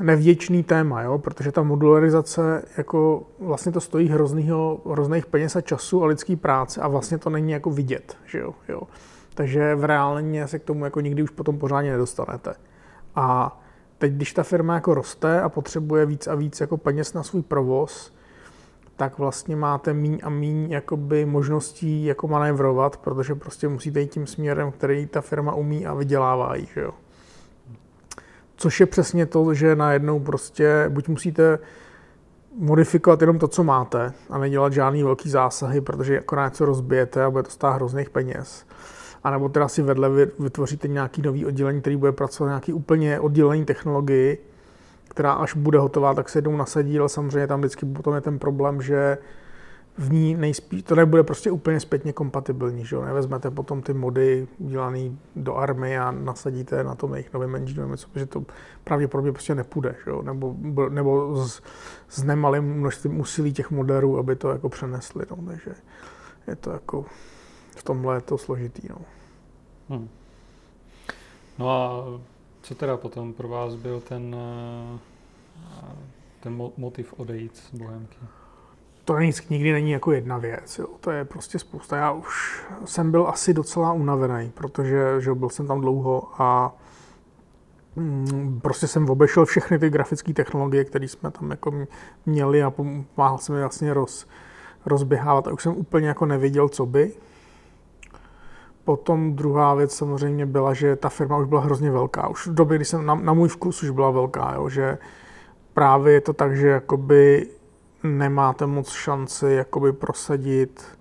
nevděčný téma, jo? protože ta modularizace, jako vlastně to stojí hroznýho, hrozných peněz a času a lidský práce a vlastně to není jako vidět, že jo? jo? Takže v reálně se k tomu jako nikdy už potom pořádně nedostanete. A teď, když ta firma jako roste a potřebuje víc a víc jako peněz na svůj provoz, tak vlastně máte míň a míň jakoby možností jako manévrovat, protože prostě musíte jít tím směrem, který ta firma umí a vydělává jí, že jo. Což je přesně to, že najednou prostě buď musíte modifikovat jenom to, co máte a nedělat žádný velký zásahy, protože akorát něco rozbijete a bude to stát hrozných peněz. A nebo teda si vedle vytvoříte nějaký nový oddělení, který bude pracovat nějaký úplně oddělení technologii, která až bude hotová, tak se jednou nasadí, ale samozřejmě tam vždycky potom je ten problém, že v ní nejspíš, to nebude prostě úplně zpětně kompatibilní, že jo? Nevezmete potom ty mody udělané do army a nasadíte na tom jejich novým engineu něco, protože to pravděpodobně prostě nepůjde, že jo? Nebo, nebo s, s nemalým množstvím úsilí těch moderů, aby to jako přenesli, no? takže je to jako, v tomhle je to složitý, no. Hmm. No a co teda potom pro vás byl ten, eh, ten motiv odejít z Bohemky? To nic, nikdy není jako jedna věc, jo. to je prostě spousta. Já už jsem byl asi docela unavený, protože že byl jsem tam dlouho a mm, prostě jsem obešel všechny ty grafické technologie, které jsme tam jako měli a pomáhal jsem je vlastně roz, rozběhávat a už jsem úplně jako nevěděl, co by. Potom druhá věc samozřejmě byla, že ta firma už byla hrozně velká. Už v době, kdy jsem na, na můj vkus už byla velká, jo, že právě je to tak, že jakoby nemáte moc šanci jakoby prosadit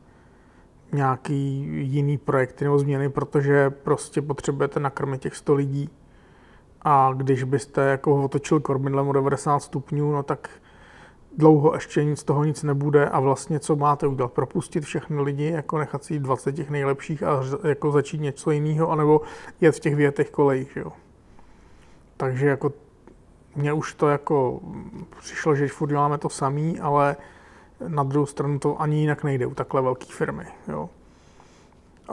nějaký jiný projekty nebo změny, protože prostě potřebujete nakrmit těch 100 lidí. A když byste jako otočil kormidlem o 90 stupňů, no tak dlouho ještě nic toho nic nebude a vlastně co máte udělat? Propustit všechny lidi, jako nechat si 20 těch nejlepších a jako začít něco jiného, anebo jet v těch větech kolejích, jo. Takže jako mně už to jako přišlo, že furt děláme to samý, ale na druhou stranu to ani jinak nejde u takhle velké firmy, jo.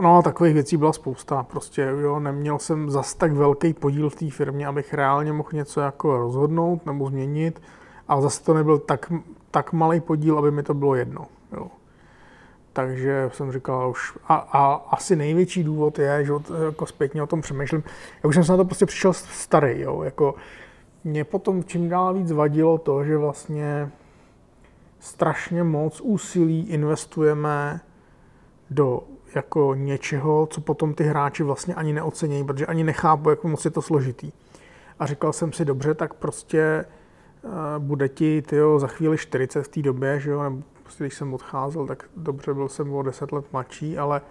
No a takových věcí byla spousta. Prostě jo, neměl jsem zas tak velký podíl v té firmě, abych reálně mohl něco jako rozhodnout nebo změnit ale zase to nebyl tak, tak malý podíl, aby mi to bylo jedno. Jo. Takže jsem říkal už, a, a asi největší důvod je, že jako zpětně o tom přemýšlím, já už jsem se na to prostě přišel starý, jo, jako mě potom čím dál víc vadilo to, že vlastně strašně moc úsilí investujeme do jako něčeho, co potom ty hráči vlastně ani neocenějí, protože ani nechápu, jak moc je to složitý. A říkal jsem si, dobře, tak prostě bude ti tyjo, za chvíli 40 v té době, že jo, nebo prostě když jsem odcházel, tak dobře, byl jsem o 10 let mladší, ale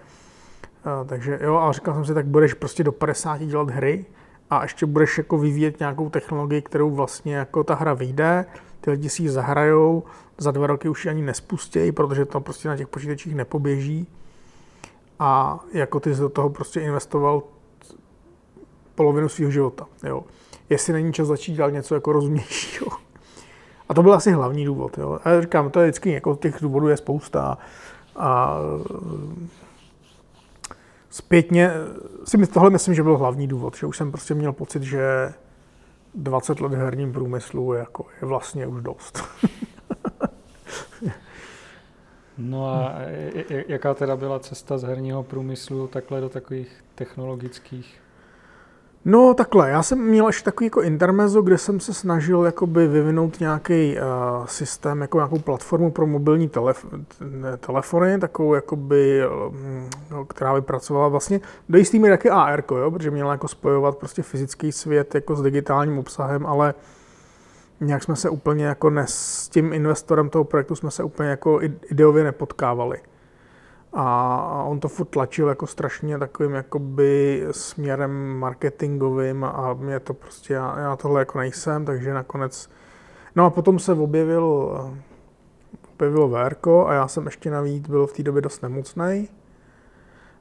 takže jo, a říkal jsem si, tak budeš prostě do 50 dělat hry a ještě budeš jako vyvíjet nějakou technologii, kterou vlastně jako ta hra vyjde, ty lidi si ji zahrajou, za dva roky už ji ani nespustějí, protože to prostě na těch počítačích nepoběží a jako ty jsi do toho prostě investoval polovinu svého života, jo jestli není čas začít dělat něco jako rozumnějšího. A to byl asi hlavní důvod. Jo. A říkám, to je vždycky, jako těch důvodů je spousta. A zpětně si tohle myslím, že byl hlavní důvod, že už jsem prostě měl pocit, že 20 let v herním průmyslu je, jako, je vlastně už dost. no a jaká teda byla cesta z herního průmyslu takhle do takových technologických No takhle, já jsem měl ještě takový jako intermezzo, kde jsem se snažil jakoby vyvinout nějaký uh, systém, jako nějakou platformu pro mobilní telef- telefony, takovou jakoby, uh, která by pracovala vlastně do jistý míry taky AR, protože měla jako spojovat prostě fyzický svět jako s digitálním obsahem, ale nějak jsme se úplně jako ne, s tím investorem toho projektu jsme se úplně jako ideově nepotkávali a on to furt tlačil jako strašně takovým jakoby směrem marketingovým a mě to prostě, já, já tohle jako nejsem, takže nakonec, no a potom se objevil, objevilo Vérko a já jsem ještě navíc byl v té době dost nemocný.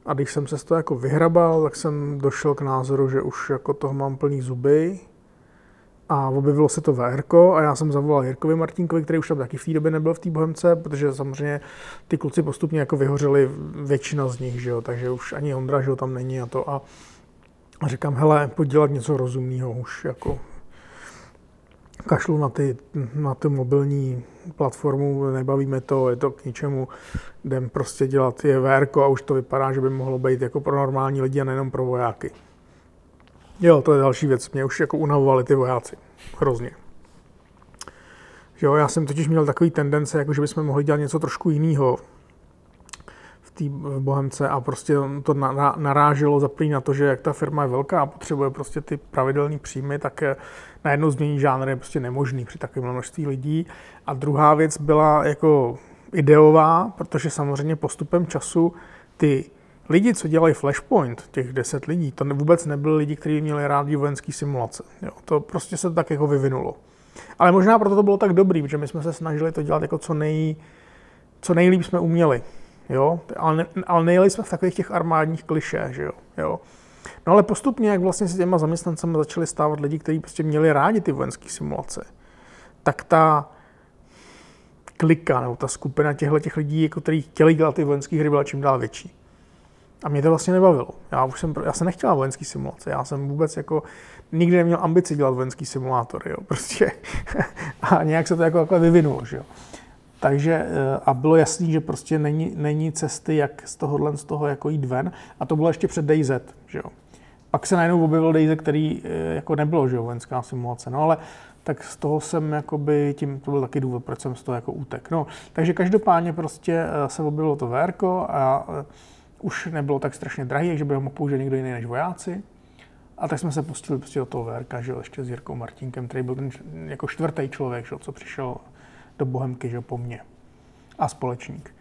A když jsem se z toho jako vyhrabal, tak jsem došel k názoru, že už jako toho mám plný zuby a objevilo se to VR a já jsem zavolal Jirkovi Martinkovi, který už tam taky v té době nebyl v té Bohemce, protože samozřejmě ty kluci postupně jako vyhořeli většina z nich, že jo, takže už ani Ondra, že jo, tam není a to a, říkám, hele, pojď dělat něco rozumného už, jako kašlu na, ty, na tu mobilní platformu, nebavíme to, je to k ničemu, jdem prostě dělat je VR a už to vypadá, že by mohlo být jako pro normální lidi a nejenom pro vojáky. Jo, to je další věc. Mě už jako unavovali ty vojáci. Hrozně. Jo, já jsem totiž měl takový tendence, jako že bychom mohli dělat něco trošku jiného v té Bohemce a prostě to naráželo zaprý na to, že jak ta firma je velká a potřebuje prostě ty pravidelné příjmy, tak najednou změní žánr je prostě nemožný při takovém množství lidí. A druhá věc byla jako ideová, protože samozřejmě postupem času ty lidi, co dělají Flashpoint, těch 10 lidí, to vůbec nebyli lidi, kteří měli rádi vojenský simulace. Jo, to prostě se tak jako vyvinulo. Ale možná proto to bylo tak dobrý, protože my jsme se snažili to dělat jako co, nej, co nejlíp jsme uměli. Jo? Ale, ne, ale nejeli jsme v takových těch armádních kliše, že jo? jo? No ale postupně, jak vlastně se těma zaměstnancemi začali stávat lidi, kteří prostě měli rádi ty vojenské simulace, tak ta klika nebo ta skupina těchto těch lidí, jako kteří chtěli dělat ty vojenské hry, byla čím dál větší. A mě to vlastně nebavilo. Já už jsem, já jsem nechtěl vojenský simulace. Já jsem vůbec jako nikdy neměl ambici dělat vojenský simulátor, jo, prostě. a nějak se to jako, jako vyvinulo, že jo. Takže eh, a bylo jasný, že prostě není, není cesty, jak z tohohle z toho jako jít ven. A to bylo ještě před DayZ, že jo. Pak se najednou objevil DayZ, který eh, jako nebylo, že jo, vojenská simulace. No ale tak z toho jsem jakoby, tím to byl taky důvod, proč jsem z toho jako útek. No, takže každopádně prostě eh, se objevilo to VR a už nebylo tak strašně drahý, že by ho mohl použít někdo jiný než vojáci. A tak jsme se pustili prostě do toho VRka, že ještě s Jirkou Martinkem, který byl ten jako čtvrtý člověk, že co přišel do Bohemky, že po mně. A společník.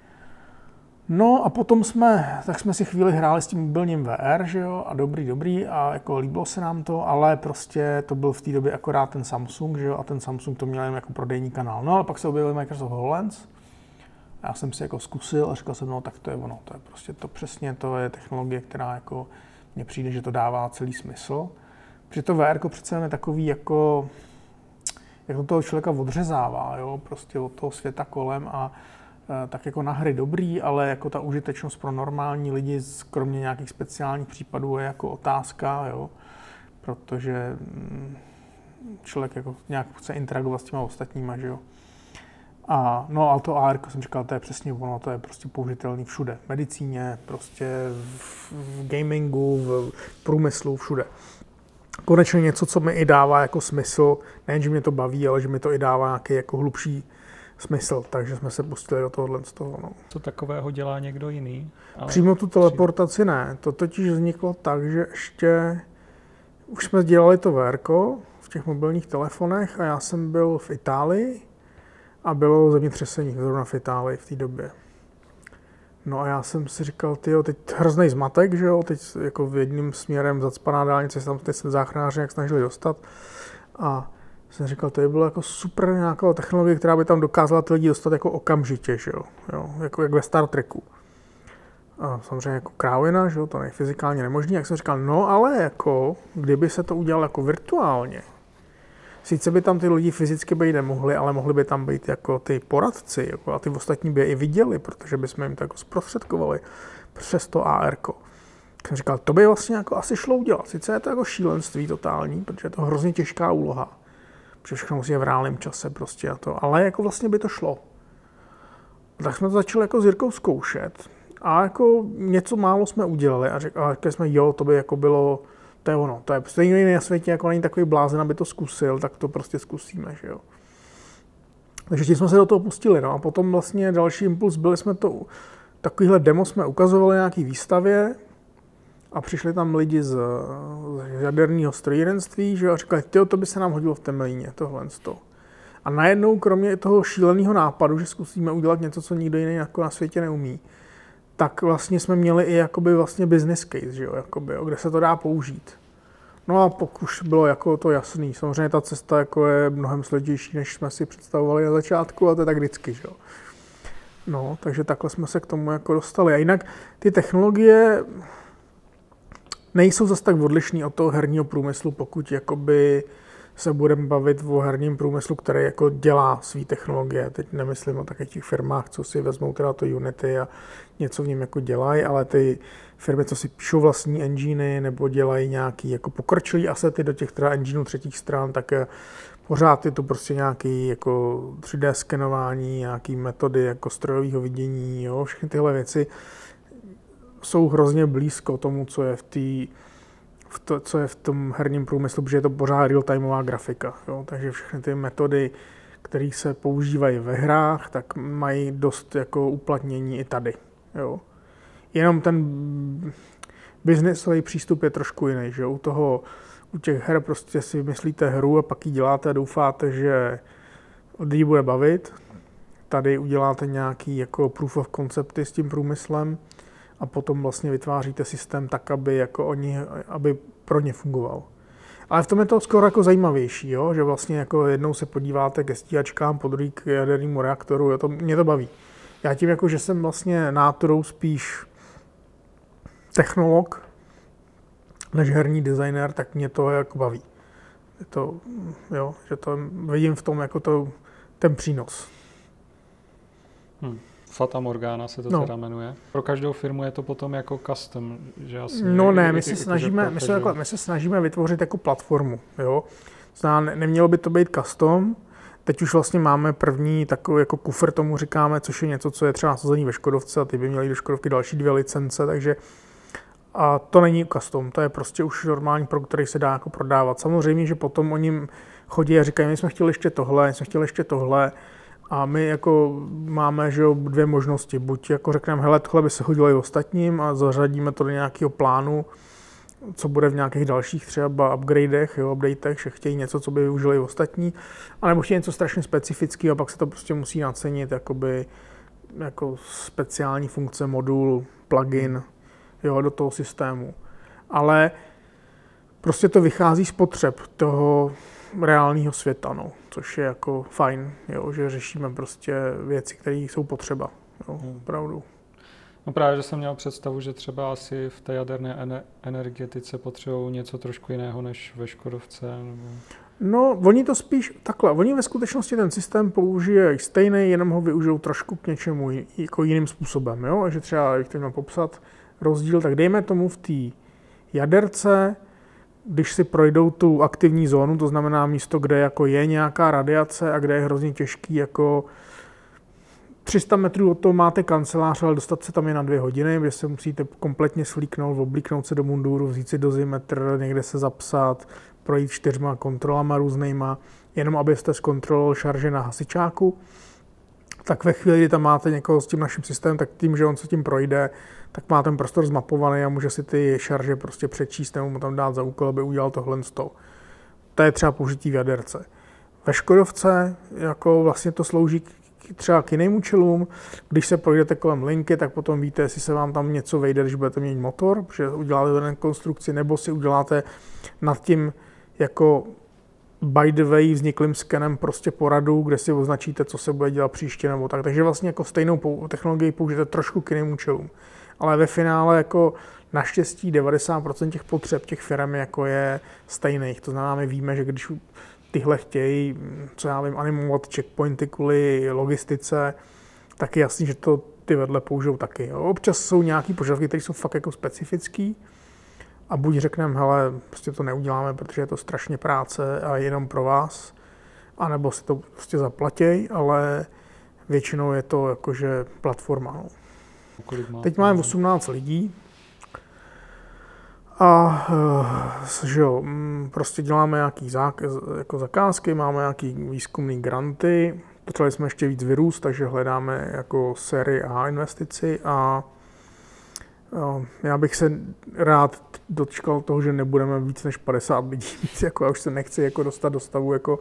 No a potom jsme, tak jsme si chvíli hráli s tím mobilním VR, že jo, a dobrý, dobrý, a jako líbilo se nám to, ale prostě to byl v té době akorát ten Samsung, že jo, a ten Samsung to měl jen jako prodejní kanál. No ale pak se objevil Microsoft HoloLens, já jsem si jako zkusil a říkal jsem, no tak to je ono, to je prostě to přesně, to je technologie, která jako mně přijde, že to dává celý smysl. Protože to VR přece je takový jako, jak to toho člověka odřezává, jo, prostě od toho světa kolem a e, tak jako na hry dobrý, ale jako ta užitečnost pro normální lidi, kromě nějakých speciálních případů, je jako otázka, jo, protože mm, člověk jako nějak chce interagovat s těma ostatníma, že jo. A, no a to AR, jsem říkal, to je přesně ono, to je prostě použitelný všude. V medicíně, prostě v, v gamingu, v průmyslu, všude. Konečně něco, co mi i dává jako smysl, nejen, že mě to baví, ale že mi to i dává nějaký jako hlubší smysl, takže jsme se pustili do tohohle z toho. No. Co takového dělá někdo jiný? Ale... Přímo tu teleportaci ne. To totiž vzniklo tak, že ještě už jsme dělali to verko v těch mobilních telefonech a já jsem byl v Itálii a bylo zemětřesení zrovna v Itálii v té době. No a já jsem si říkal, ty teď hrozný zmatek, že jo, teď jako v jedním směrem zacpaná dálnice, tam teď se záchranáři jak snažili dostat. A jsem říkal, to by bylo jako super nějaká technologie, která by tam dokázala ty lidi dostat jako okamžitě, že jo, jo jako jak ve Star Treku. A samozřejmě jako krávina, že jo, to je fyzikálně nemožné, jak jsem říkal, no ale jako, kdyby se to udělalo jako virtuálně, sice by tam ty lidi fyzicky být nemohli, ale mohli by tam být jako ty poradci jako a ty ostatní by je i viděli, protože bychom jim to jako zprostředkovali přes to AR. Jsem říkal, to by vlastně jako asi šlo udělat. Sice je to jako šílenství totální, protože je to hrozně těžká úloha. Protože všechno musí v reálném čase prostě a to. Ale jako vlastně by to šlo. Tak jsme to začali jako s Jirkou zkoušet. A jako něco málo jsme udělali a řekli jsme, jo, to by jako bylo to je ono. To je stejně na světě, jako není takový blázen, aby to zkusil, tak to prostě zkusíme, že jo. Takže tím jsme se do toho pustili, no a potom vlastně další impuls byl, jsme to, takovýhle demo jsme ukazovali na nějaký výstavě a přišli tam lidi z, z jaderního strojírenství, že jo, a říkali, tyjo, to by se nám hodilo v Temelíně, tohle to. A najednou, kromě toho šíleného nápadu, že zkusíme udělat něco, co nikdo jiný jako na světě neumí, tak vlastně jsme měli i jakoby vlastně business case, že jo, jakoby, jo, kde se to dá použít. No a pokud už bylo jako to jasný, samozřejmě ta cesta jako je mnohem složitější, než jsme si představovali na začátku, a to je tak vždycky, že jo. No, takže takhle jsme se k tomu jako dostali. A jinak ty technologie nejsou zase tak odlišné od toho herního průmyslu, pokud jakoby se budeme bavit o herním průmyslu, který jako dělá své technologie. Teď nemyslím o takových těch firmách, co si vezmou teda to Unity a něco v něm jako dělají, ale ty firmy, co si píšou vlastní enginey nebo dělají nějaký jako pokročilý asety do těch teda engineů třetích stran, tak eh, pořád je to prostě nějaký jako 3D skenování, nějaký metody jako strojového vidění, jo, všechny tyhle věci jsou hrozně blízko tomu, co je v té v to, co je v tom herním průmyslu, protože je to pořád real-timeová grafika. Jo? Takže všechny ty metody, které se používají ve hrách, tak mají dost jako uplatnění i tady. Jo? Jenom ten biznesový přístup je trošku jiný. Že? U toho, u těch her prostě si myslíte hru a pak ji děláte a doufáte, že lidi bude bavit. Tady uděláte nějaký jako proof of concepty s tím průmyslem a potom vlastně vytváříte systém tak, aby, jako oni, aby pro ně fungoval. Ale v tom je to skoro jako zajímavější, jo? že vlastně jako jednou se podíváte ke stíhačkám, po druhý k jadernému reaktoru, jo? To, mě to baví. Já tím, jako, že jsem vlastně nátorou spíš technolog, než herní designer, tak mě to jako baví. Je to, jo, že to vidím v tom jako to, ten přínos. Hmm. Fata Morgana se to no. teda jmenuje. Pro každou firmu je to potom jako custom, že asi... No ne, my se, snažíme, my, se jako, my se snažíme vytvořit jako platformu, jo. Zná, nemělo by to být custom, Teď už vlastně máme první takový jako kufr tomu říkáme, což je něco, co je třeba nasazení ve Škodovce a ty by měly do Škodovky další dvě licence, takže a to není custom, to je prostě už normální produkt, který se dá jako prodávat. Samozřejmě, že potom o ním chodí a říkají, my jsme chtěli ještě tohle, my jsme chtěli ještě tohle, a my jako máme že jo, dvě možnosti. Buď jako řekneme, hele, tohle by se hodilo i ostatním a zařadíme to do nějakého plánu, co bude v nějakých dalších třeba upgradech, jo, updatech, že chtějí něco, co by využili i ostatní, anebo chtějí něco strašně specifického a pak se to prostě musí nacenit jakoby, jako speciální funkce, modul, plugin jo, do toho systému. Ale prostě to vychází z potřeb toho reálného světa, no, což je jako fajn, jo, že řešíme prostě věci, které jsou potřeba, jo, hmm. opravdu. No právě, že jsem měl představu, že třeba asi v té jaderné energetice potřebují něco trošku jiného než ve Škodovce. Nebo... No, oni to spíš takhle. Oni ve skutečnosti ten systém použije stejný, jenom ho využijou trošku k něčemu jako jiným způsobem. Jo? A že třeba, jak to měl popsat, rozdíl, tak dejme tomu v té jaderce když si projdou tu aktivní zónu, to znamená místo, kde jako je nějaká radiace a kde je hrozně těžký jako 300 metrů od toho máte kancelář, ale dostat se tam je na dvě hodiny, kde se musíte kompletně slíknout, oblíknout se do munduru, vzít si dozimetr, někde se zapsat, projít čtyřma kontrolama různýma, jenom abyste zkontroloval šarže na hasičáku. Tak ve chvíli, kdy tam máte někoho s tím naším systémem, tak tím, že on se tím projde, tak má ten prostor zmapovaný a může si ty šarže prostě přečíst nebo mu tam dát za úkol, aby udělal tohle z toho. To je třeba použití v jaderce. Ve Škodovce jako vlastně to slouží třeba k jiným účelům. Když se projdete kolem linky, tak potom víte, jestli se vám tam něco vejde, když budete mít motor, protože uděláte konstrukci, nebo si uděláte nad tím jako by the way vzniklým skenem prostě poradu, kde si označíte, co se bude dělat příště nebo tak. Takže vlastně jako stejnou technologii použijete trošku k jiným účelům ale ve finále jako naštěstí 90% těch potřeb těch firm jako je stejných. To znamená, my víme, že když tyhle chtějí, co já vím, animovat checkpointy kvůli logistice, tak je jasný, že to ty vedle použijou taky. Občas jsou nějaký požadavky, které jsou fakt jako specifický a buď řekneme, hele, prostě to neuděláme, protože je to strašně práce a jenom pro vás, anebo si to prostě zaplatěj, ale většinou je to jakože platforma. No. Má Teď máme 18 lidí a eh, že jo, mm, prostě děláme nějaký zák, jako zakázky, máme nějaký výzkumný granty, potřebovali jsme ještě víc vyrůst, takže hledáme jako sérii A investici a já bych se rád dočkal toho, že nebudeme víc než 50 lidí. jako já už se nechci jako dostat do stavu, jako,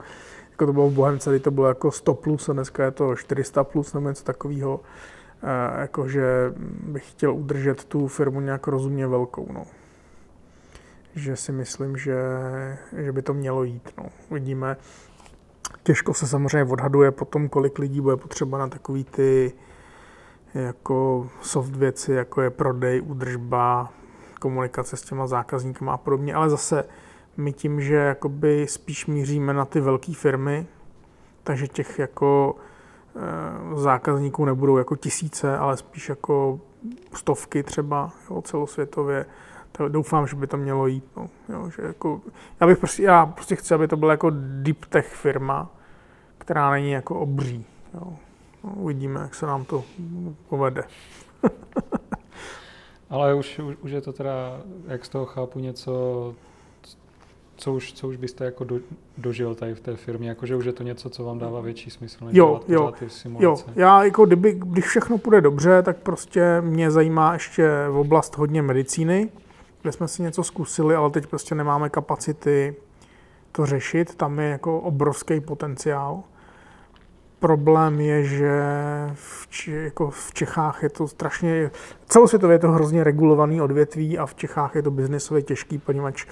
jako to bylo v Bohemce, to bylo jako 100 plus a dneska je to 400 plus nebo něco takového jakože bych chtěl udržet tu firmu nějak rozumně velkou. No. Že si myslím, že, že by to mělo jít. No. Uvidíme. Těžko se samozřejmě odhaduje potom, kolik lidí bude potřeba na takový ty jako soft věci, jako je prodej, údržba, komunikace s těma zákazníky a podobně, ale zase My tím, že jakoby spíš míříme na ty velké firmy, takže těch jako e, zákazníků nebudou jako tisíce, ale spíš jako stovky třeba jo, celosvětově, tak doufám, že by to mělo jít. No, jo, že jako, já, bych prostě, já prostě chci, aby to byla jako deep tech firma, která není jako obří. Jo. Uvidíme, jak se nám to povede. Ale už, už, už je to teda, jak z toho chápu, něco, co už, co už byste jako do, dožil tady v té firmě, jakože už je to něco, co vám dává větší smysl, než jo, jo, ty Jo, já jako kdyby, když všechno půjde dobře, tak prostě mě zajímá ještě v oblast hodně medicíny, kde jsme si něco zkusili, ale teď prostě nemáme kapacity to řešit, tam je jako obrovský potenciál. Problém je, že v, Č- jako v Čechách je to strašně, celosvětově je to hrozně regulovaný odvětví a v Čechách je to biznesově těžký, poněvadž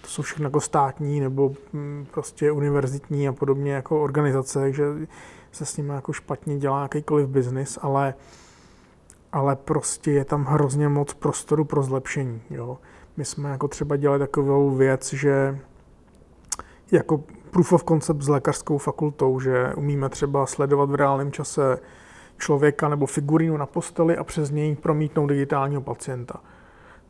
to jsou všechno jako státní nebo mm, prostě univerzitní a podobně jako organizace, takže se s nimi jako špatně dělá jakýkoliv biznis, ale, ale prostě je tam hrozně moc prostoru pro zlepšení. Jo. My jsme jako třeba dělali takovou věc, že jako proof of concept s lékařskou fakultou, že umíme třeba sledovat v reálném čase člověka nebo figurínu na posteli a přes něj promítnout digitálního pacienta.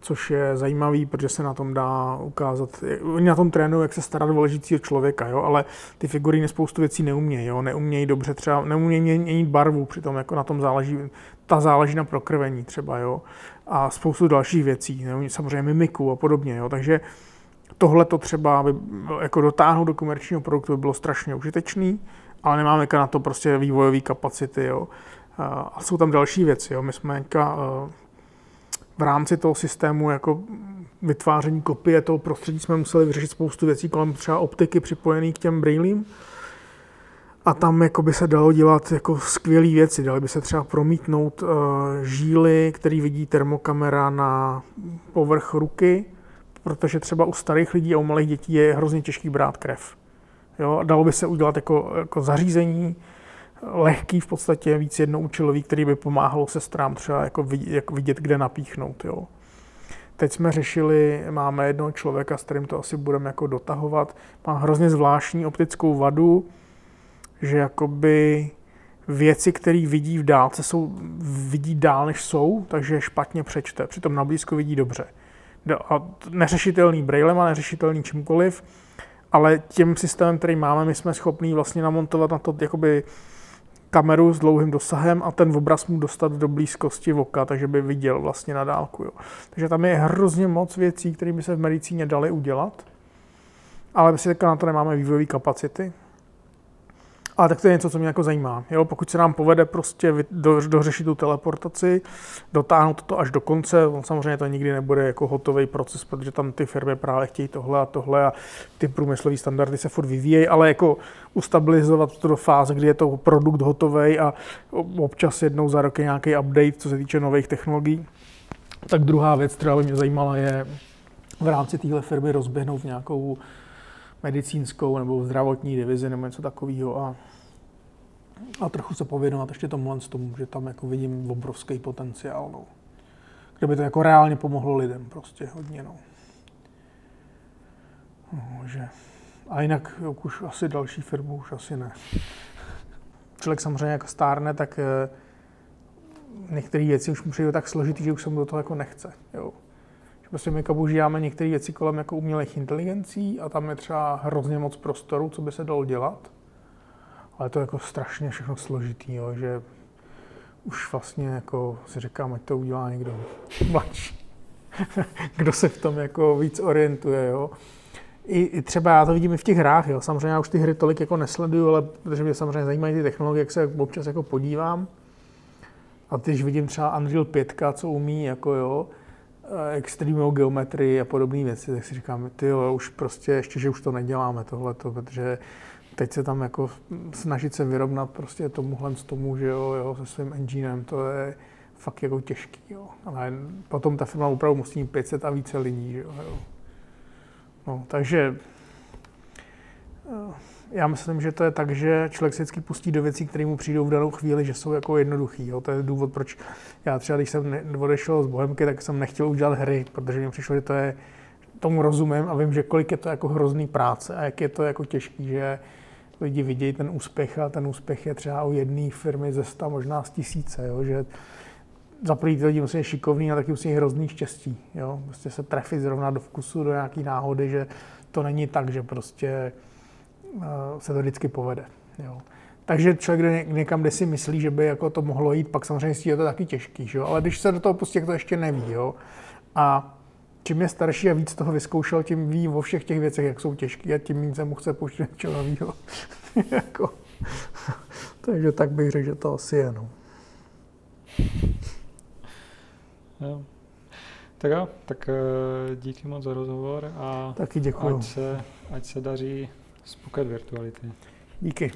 Což je zajímavý, protože se na tom dá ukázat. Oni na tom trénují, jak se starat o ležícího člověka, jo? ale ty figuríny spoustu věcí neumějí. Jo? Neumějí dobře třeba, neumějí měnit barvu, přitom jako na tom záleží, ta záleží na prokrvení třeba. Jo? A spoustu dalších věcí, neumí, samozřejmě mimiku a podobně. Jo? Takže tohle to třeba by, jako dotáhnout do komerčního produktu by bylo strašně užitečný, ale nemáme na to prostě vývojové kapacity. Jo. A jsou tam další věci. Jo. My jsme v rámci toho systému jako vytváření kopie toho prostředí jsme museli vyřešit spoustu věcí kolem třeba optiky připojený k těm brailím. A tam jako by se dalo dělat jako skvělé věci. Dali by se třeba promítnout žíly, který vidí termokamera na povrch ruky, protože třeba u starých lidí a u malých dětí je hrozně těžký brát krev. Jo, dalo by se udělat jako, jako zařízení, lehký v podstatě, víc jednoučilový, který by pomáhalo sestrám třeba jako vidět, jako vidět kde napíchnout. Jo. Teď jsme řešili, máme jednoho člověka, s kterým to asi budeme jako dotahovat, má hrozně zvláštní optickou vadu, že jakoby věci, které vidí v dálce, jsou, vidí dál, než jsou, takže špatně přečte, přitom na blízko vidí dobře a neřešitelný brailem a neřešitelný čímkoliv, ale tím systémem, který máme, my jsme schopní vlastně namontovat na to jakoby kameru s dlouhým dosahem a ten obraz mu dostat do blízkosti oka, takže by viděl vlastně na dálku. Jo. Takže tam je hrozně moc věcí, které by se v medicíně daly udělat, ale my si na to nemáme vývojové kapacity. Ale tak to je něco, co mě jako zajímá. Jo? Pokud se nám povede prostě do, dořešit tu teleportaci, dotáhnout to až do konce, on samozřejmě to nikdy nebude jako hotový proces, protože tam ty firmy právě chtějí tohle a tohle a ty průmyslové standardy se furt vyvíjejí, ale jako ustabilizovat to do fáze, kdy je to produkt hotový a občas jednou za rok je nějaký update, co se týče nových technologií. Tak druhá věc, která by mě zajímala, je v rámci téhle firmy rozběhnout nějakou medicínskou nebo zdravotní divizi nebo něco takového a, a trochu se pověnovat ještě tomu, tomu, že tam jako vidím obrovský potenciál. No. Kde by to jako reálně pomohlo lidem prostě hodně. No. No, že. A jinak už asi další firmu už asi ne. Člověk samozřejmě jako stárne, tak eh, některé věci už mu přijde tak složitý, že už se mu do toho jako nechce. Jo. Prostě my používáme některé věci kolem jako umělých inteligencí a tam je třeba hrozně moc prostoru, co by se dalo dělat. Ale to je jako strašně všechno složitý, jo, že už vlastně jako si říkám, ať to udělá někdo mladší. Kdo se v tom jako víc orientuje, jo. I, I, třeba já to vidím i v těch hrách, jo. Samozřejmě já už ty hry tolik jako nesleduju, ale protože mě samozřejmě zajímají ty technologie, jak se občas jako podívám. A když vidím třeba Unreal 5, co umí, jako jo, extrémní geometrii a podobné věci, tak si říkám, ty jo, už prostě ještě, že už to neděláme tohleto, protože teď se tam jako snažit se vyrovnat prostě tomuhle z tomu, že jo, jo, se svým enginem, to je fakt jako těžký, jo. Ale potom ta firma opravdu musí mít 500 a více lidí, že jo. No, takže já myslím, že to je tak, že člověk se vždycky pustí do věcí, které mu přijdou v danou chvíli, že jsou jako jednoduchý. Jo. To je důvod, proč já třeba, když jsem odešel z Bohemky, tak jsem nechtěl udělat hry, protože mi přišlo, že to je tomu rozumím a vím, že kolik je to jako hrozný práce a jak je to jako těžký, že lidi vidějí ten úspěch a ten úspěch je třeba u jedné firmy ze sta, možná z tisíce, jo, že za první ty lidi musí být šikovný a taky musí hrozný štěstí. Jo? Prostě se trefit zrovna do vkusu, do nějaký náhody, že to není tak, že prostě se to vždycky povede. Jo? Takže člověk jde někam, kde si myslí, že by jako to mohlo jít, pak samozřejmě je to taky těžký, že jo? ale když se do toho pustí, to ještě neví. Jo? A čím je starší a víc toho vyzkoušel, tím ví o všech těch věcech, jak jsou těžké a tím méně se mu chce pouštět něčeho nového. jako, takže tak bych řekl, že to asi je. No. Jo. Tak jo, tak eh, díky moc za rozhovor a Taky děkuju. Ať se, ať se daří spukat virtuality. Díky.